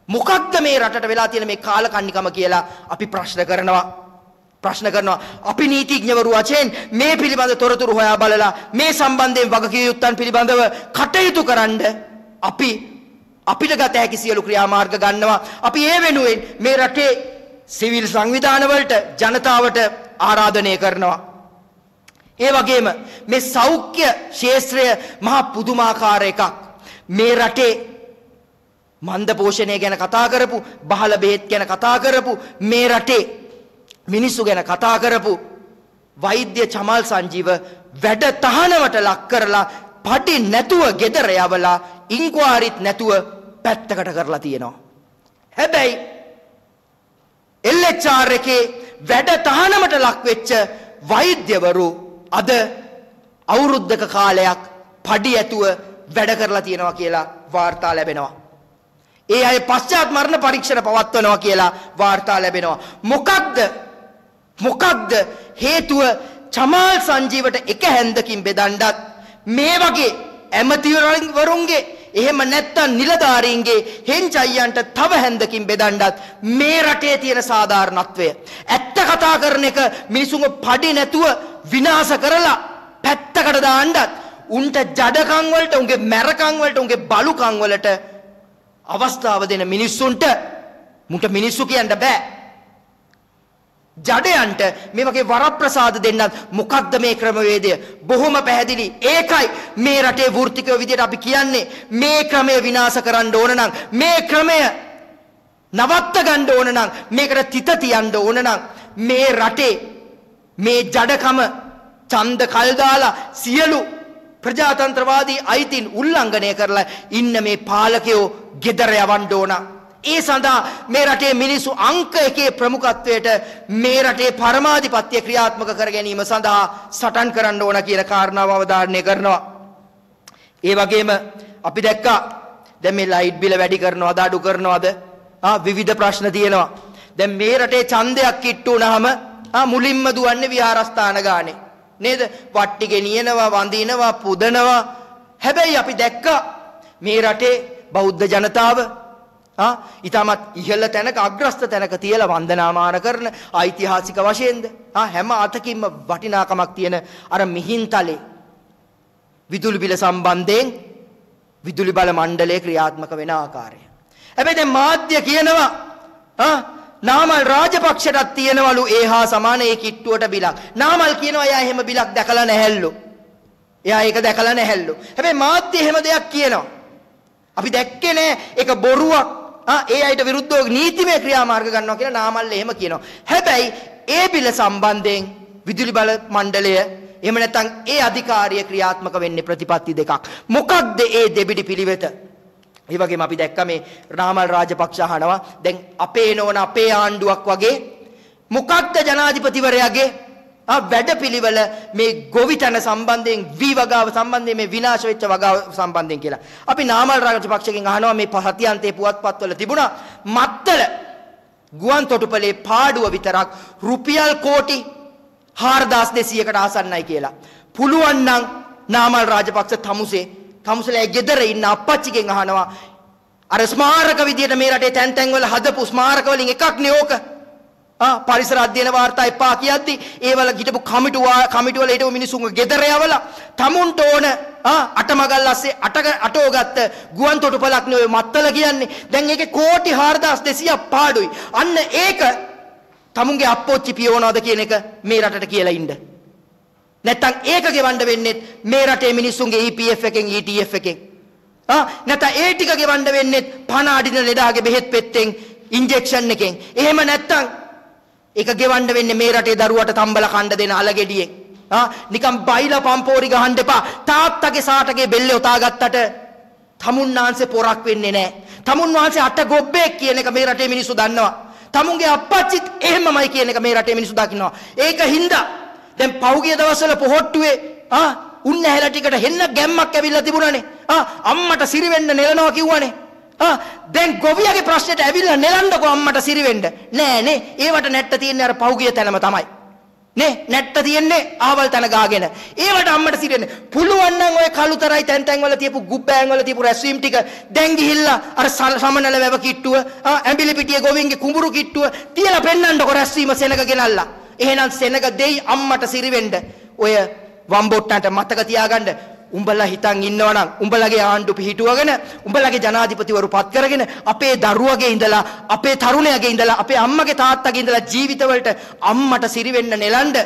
මොකක්ද මේ රටට වෙලා තියෙන මේ කාලකන්නිකම කියලා අපි ප්‍රශ්න කරනවා. ප්‍රශ්න කරනවා. අපි නීතිඥවරු වශයෙන් මේ පිළිබඳ තොරතුරු හොයා බලලා මේ සම්බන්ධයෙන් වගකිය යුත්තන් පිළිබඳව කටයුතු කරන්න අපි අපිට ගත හැකි සියලු ක්‍රියාමාර්ග ගන්නවා. අපි ඒ වෙනුවෙන් මේ රටේ සිවිල් සංවිධානවලට ජනතාවට ආරාධනය කරනවා. ඒ වගේම මේ සෞඛ්‍ය ශේත්‍රය මහා පුදුමාකාර එකක්. මේ රටේ මන්ද පෝෂණය ගැන කතා කරපු බහල බෙහෙත් ගැන කතා කරපු මේ රටේ මිනිස්සු ගැන කතා කරපු වෛද්‍ය චමල් සංජීව වැඩ තහනමට ලක් කරලා පටි නැතුව ගෙදර යවලා ඉන්ක්වාරිත් නැතුව පැත්තකට කරලා තියෙනවා. හැබැයි එල්එච්.ආර් එකේ වැඩ තහනමට ලක් වෙච්ච වෛද්‍යවරු අද අවුරුද්දක කාලයක් පඩි ඇතුව වැඩ කරලා තියෙනවා කියලා වාර්තා ලැබෙනවා. ඒ අය පශ්චාත් මරණ පරීක්ෂණ පවත්වනවා කියලා වාර්තා ලැබෙනවා. මොකක්ද මොකක්ද හේතුව චමාල් සංජීවට එක හැන්දකින් බෙදන්නත් මේ වගේ ඇමතිවරුන්ගේ එහෙම නැත්තම් නිලධාරීන්ගේ හෙන්චයියන්ට තව හැන්දකින් බෙදන්නත් මේ රටේ තියෙන සාධාරණත්වය. ඇත්ත කතා කරන එක මිනිසුන්ව පඩි නැතුව විනාශ කරලා පැත්තකට දාන්නත් උන්ට ජඩකම් වලට උන්ගේ මැරකම් වලට උන්ගේ බලුකම් වලට අවස්ථාව දෙන මිනිස්සුන්ට මුට මිනිස්සු කියන්න බෑ. ජඩයන්ට මේ වගේ වරප්‍රසාද දෙන්නත් මොකක්ද මේ ක්‍රමවේදය? බොහොම පැහැදිලි. ඒකයි මේ රටේ වෘත්තිකයෝ විදියට අපි කියන්නේ. මේ ක්‍රමය විනාශ කරන්න ඕන නම් මේ ක්‍රමය නවත්ත ගන්න ඕන නම් මේකට තිත තියන්න ඕන නම් මේ රටේ මේ ජඩකම ඡන්ද කල් දාලා සියලු ප්‍රජාතන්ත්‍රවාදී අයිතින් උල්ලංඝනය කරලා ඉන්න මේ පාලකයෝ ගෙදර යවන්න ඕන. ඒ සඳහා මේ රටේ මිනිස්සු අංක එකේ ප්‍රමුඛත්වයට මේ රටේ පරමාධිපත්‍ය ක්‍රියාත්මක කර ගැනීම සඳහා සටන් කරන්න ඕන කියන කාරණාව අවධාරණය කරනවා. ඒ වගේම අපි දැක්කා දැන් මේ ලයිට් බිල වැඩි කරනවද අඩු කරනවද? ආ විවිධ ප්‍රශ්න තියෙනවා. දැන් මේ රටේ ඡන්දයක් කිට්ටු වුණාම ආ මුලින්ම දුවන්නේ විහාරස්ථාන ගානේ. නේද? වට්ටි ගෙනියනවා, වඳිනවා, පුදනවා. හැබැයි අපි දැක්කා මේ රටේ බෞද්ධ ජනතාව ඉතාමත් ඉහළ තැනක අග්‍රස්ථ තැනක තියලා වන්දනාමාන කරන ඓතිහාසික වශයෙන්ද හැම අතකින්ම වටිනාකමක් තියෙන අර මිහින්තලේ විදුලි බිල සම්බන්ධයෙන් විදුලි බල මණ්ඩලයේ ක්‍රියාත්මක වෙන ආකාරය. හැබැයි දැන් මාධ්‍ය කියනවා නාමල් රාජපක්ෂටත් තියෙනවලු ඒ හා සමාන ඒ කිට්ටුවට බිලක්. නාමල් කියනවා එයා එහෙම බිලක් දැකලා නැහැලු. එයා ඒක දැකලා නැහැලු. හැබැයි මාධ්‍ය එහෙම දෙයක් කියනවා. අපි දැක්කේ නෑ ඒක බොරුවක්. ආ ඒ අයට විරුද්ධව නීතිමය ක්‍රියාමාර්ග ගන්නවා කියලා නාමල් එහෙම කියනවා. හැබැයි ඒ බිල සම්බන්ධයෙන් විදුලි බල මණ්ඩලය එහෙම නැත්නම් ඒ අධිකාරිය ක්‍රියාත්මක වෙන්නේ ප්‍රතිපත්ති දෙකක්. මොකක්ද ඒ දෙබිඩි පිළිවෙත? ඒ වගේම අපි දැක්ක මේ රාමල් රාජපක්ෂ අහනවා දැන් අපේ නෝන අපේ ආණ්ඩුවක් වගේ මොකක්ද ජනාධිපතිවරයාගේ වැඩපිළිවෙල මේ ගොවිතැන සම්බන්ධයෙන් වී වගාව සම්බන්ධයෙන් මේ විනාශ වෙච්ච වගාව සම්බන්ධයෙන් කියලා. අපි නාමල් රාජපක්ෂගෙන් අහනවා මේ සතියන්තයේ පුවත්පත්වල තිබුණා මත්තල ගුවන් තොටුපළේ පාඩුව විතරක් රුපියල් කෝටි 4200කට ආසන්නයි කියලා. පුළුවන් නම් නාමල් රාජපක්ෂ තමුසේ තමුසලේ ගෙදර ඉන්න අප්පච්චිගෙන් අහනවා අර ස්මාරක විදියට මේ රටේ තැන් තැන් වල හදපු ස්මාරක වලින් එකක් නේ ඕක. ආ පරිසර අධ්‍යයන වාර්තා එපා කියද්දි ඒවල හිටපු කමිටු කමිටු වල හිටපු මිනිසුන්ගේ ගෙදර යවලා tamunට ඕන ආ අටමගල් ඇස්සේ අට අටෝ ගත්ත ගුවන් තොටුපළක් නේ ඔය මත්තල කියන්නේ. දැන් ඒකේ කෝටි 4200ක් පාඩුයි. අන්න ඒක tamunගේ අප්පොච්චි පියවනවද කියන එක මේ රටට කියලා ඉන්න. නැත්තම් ඒක ගෙවන්න වෙන්නේ මේ රටේ මිනිස්සුන්ගේ EPF එකෙන් ETF එකෙන්. ආ නැත්නම් ඒ ටික ගෙවන්න වෙන්නේ පණ අඩින ලෙඩාගේ බෙහෙත් පෙත්තෙන් ඉන්ජෙක්ෂන් එකෙන්. එහෙම නැත්තම් ඒක ගෙවන්න වෙන්නේ මේ රටේ දරුවට තම්බල කණ්ඩ දෙන අලගෙඩියෙන්. ආ නිකන් බයිලා පම්පෝරි ගහන්න එපා. තාත්තගේ සාටගේ බෙල්ල යොතා ගත්තට තමුන්නාන්සේ පොරක් වෙන්නේ නැහැ. තමුන් වහන්සේ අට ගොබ්බෙක් කියන එක මේ රටේ මිනිස්සු දන්නවා. තමුන්ගේ අප්පච්චිත් එහෙමමයි කියන එක මේ රටේ මිනිස්සු දකින්නවා. ඒක හින්දා දැන් පහුගිය දවස්වල පොහොට්ටුවේ ආ උන්න ඇහැලා ටිකට හෙන්න ගැම්මක් ඇවිල්ලා තිබුණානේ. ආ අම්මට සිරි වෙන්න නෙලනවා කිව්වනේ. ආ දැන් ගොවියගේ ප්‍රශ්නෙට ඇවිල්ලා නෙලන්නකෝ අම්මට සිරි වෙන්න. නෑ නේ. ඒවට නැට්ට තියන්නේ අර පහුගිය තැනම තමයි. නේ නැට්ට තියෙන්නේ ආවල් තන ගාගෙන. ඒවට අම්මට සිරෙන්නේ. පුළුවන් නම් ඔය කළුතරයි තැන් තැන් වල තියපු ගුබ්බෑන් වල තියපු රැස්වීම් ටික දැන් ගිහිල්ලා අර සමනල වැව කිට්ටුව, ඇඹිලි පිටියේ ගොවින්ගේ කුඹුරු කිට්ටුව තියලා පෙන්නන්නකො රැස්වීම සෙනග ගෙනල්ලා. එහෙනම් සෙනග දෙයි අම්මට සිරිවෙන්න. ඔය වම්බොට්ටන්ට මතක තියාගන්න උඹලා හිතන් ඉන්නවනම් උඹලගේ ආණ්ඩු පිහිටුවගෙන උඹලගේ ජනාධිපතිවරු පත් කරගෙන අපේ දරුවගේ ඉඳලා අපේ තරුණයාගේ ඉඳලා අපේ අම්මගේ තාත්තගේ ඉඳලා ජීවිතවලට අම්මට සිරිවෙන්න නෙලන්න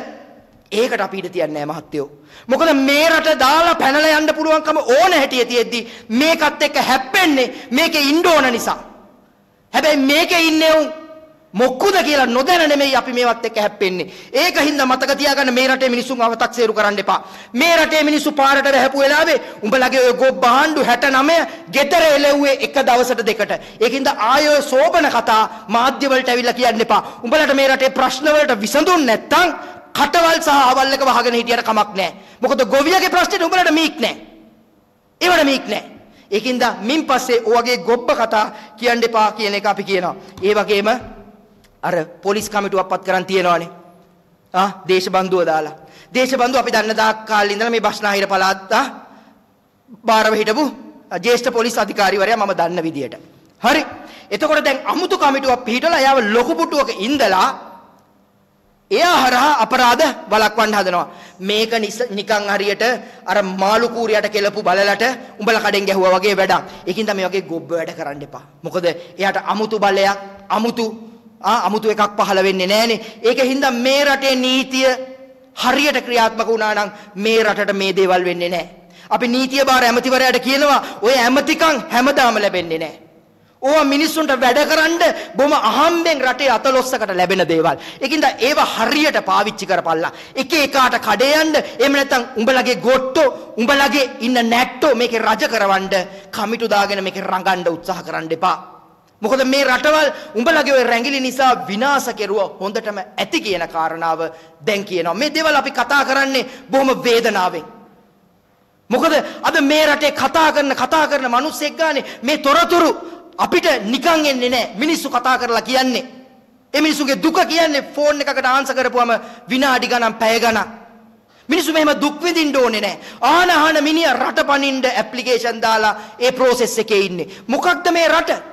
ඒකට අපි ඉඩ තියන්නේ නැහැ මහත්තයෝ. මොකද මේ රට දාලා පැනලා යන්න පුළුවන්කම ඕන හැටිය තියෙද්දි මේකත් එක්ක හැප්පෙන්නේ මේකේ ඉන්න ඕන නිසා. හැබැයි මේකේ ඉන්නේ උන් මොක්කුද කියලා නොදැන නෙමෙයි අපි මේවත් එක්ක හැප්පෙන්නේ. ඒක හින්දා මතක තියාගන්න මේ රටේ මිනිස්සුන් අව탁සේරු කරන්න එපා. මේ රටේ මිනිස්සු පාරට වැහපු වෙලාවේ උඹලගේ ඔය ගොබ් බහඬු 69 ගෙදර එළෙව්වේ එක දවසට දෙකට. ඒකින්ද ආයෝ සෝබන කතා මාධ්‍ය වලට ඇවිල්ලා කියන්න එපා. උඹලට මේ රටේ ප්‍රශ්න වලට විසඳුන් නැත්තම් කටවල් සහ අවල් එක වහගෙන හිටියට කමක් නැහැ. මොකද ගොවියගේ ප්‍රශ්නෙට උඹලට මීක් නැහැ. ඒවට මීක් නැහැ. ඒකින්ද මින් පස්සේ ඔයගේ ගොබ්බ කතා කියන්න එපා කියන එක අපි කියනවා. ඒ වගේම අර පොලිස් කමිටුවක් පත් කරන් තියනවානේ. ආ දේශබන්දුව දාලා. දේශබන්දුව අපි දන්න දාක් කාලේ ඉඳලා මේ බස්නාහිර පළාත් ආ බාරව හිටපු ජ්‍යෙෂ්ඨ පොලිස් අධිකාරිවරයා මම දන්න විදියට. හරි. එතකොට දැන් අමුතු කමිටුවක් පිහිටලා එයාව ලොකු පුටුවක ඉඳලා එයා හරහා අපරාධ වළක්වන්න හදනවා. මේක නිකන් හරියට අර මාළු කූරියට කෙලපු බලලට උඹලා කඩෙන් ගැහුවා වගේ වැඩක්. ඒකින්ද මේ වගේ ගොබ්බ වැඩ කරන්න එපා. මොකද එයාට අමුතු බලයක්, අමුතු අමුතු එකක් පහළ වෙන්නේ නැහනේ. ඒක හින්දා මේ රටේ නීතිය හරියට ක්‍රියාත්මක වුණා නම් මේ රටට මේ දේවල් වෙන්නේ නැහැ. අපි නීතිය බාර ඇමතිවරයාට කියනවා ඔය ඇමතිකම් හැමදාම ලැබෙන්නේ නැහැ. ඕවා මිනිස්සුන්ට වැඩ කරන්න බොම අහම්බෙන් රටේ අතලොස්සකට ලැබෙන දේවල්. ඒකින්ද ඒව හරියට පාවිච්චි කරපල්ලා. එක එකාට කඩේ යන්න එහෙම නැත්නම් උඹලගේ ගොට්ටෝ උඹලගේ ඉන්න නැට්ටෝ මේකේ රජ කරවන්න කමිටු දාගෙන මේකේ රඟන්න උත්සාහ කරන්න එපා. මොකද මේ රටවල් උඹලගේ ඔය රැඟිලි නිසා විනාශ කෙරුව හොඳටම ඇති කියන කාරණාව දැන් කියනවා. මේ දේවල් අපි කතා කරන්නේ බොහොම වේදනාවෙන්. මොකද අද මේ රටේ කතා කරන කතා කරන මිනිස්සෙක් ගානේ මේ තොරතුරු අපිට නිකන් එන්නේ නැහැ. මිනිස්සු කතා කරලා කියන්නේ. ඒ මිනිස්සුගේ දුක කියන්නේ ෆෝන් එකකට ආන්සර් කරපුවම විනාඩි ගණන් පැය ගණන්. මිනිස්සු මෙහෙම දුක් විඳින්න ඕනේ නැහැ. ආන ආන මිනිහා රට පනින්න ඇප්ලිකේෂන් දාලා ඒ process එකේ ඉන්නේ. මොකක්ද මේ රට?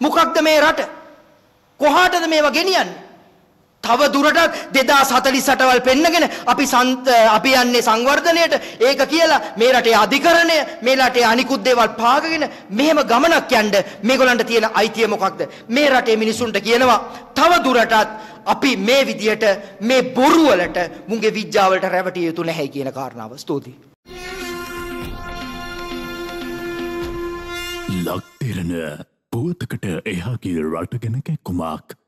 මොකක්ද මේ රට? කොහාටද මේවා ගෙනියන්නේ? තව දුරටත් 2048 වල් පෙන්නගෙන අපි අපි යන්නේ සංවර්ධනයට ඒක කියලා මේ රටේ අධිකරණය මේ රටේ අනිකුත් දේවල් පාගගෙන මෙහෙම ගමනක් යන්න මේගොල්ලන්ට තියෙන අයිතිය මොකක්ද මේ රටේ මිනිසුන්ට කියනවා තව දුරටත් අපි මේ විදියට මේ බොරු වලට මුගේ විද්‍යාවලට රැවටිය යුතු නැහැ කියන කාරණාව ස්තුතියි ලක්තිරණ පුවතකට එහාගේ රටගෙන කැක්කුමක්.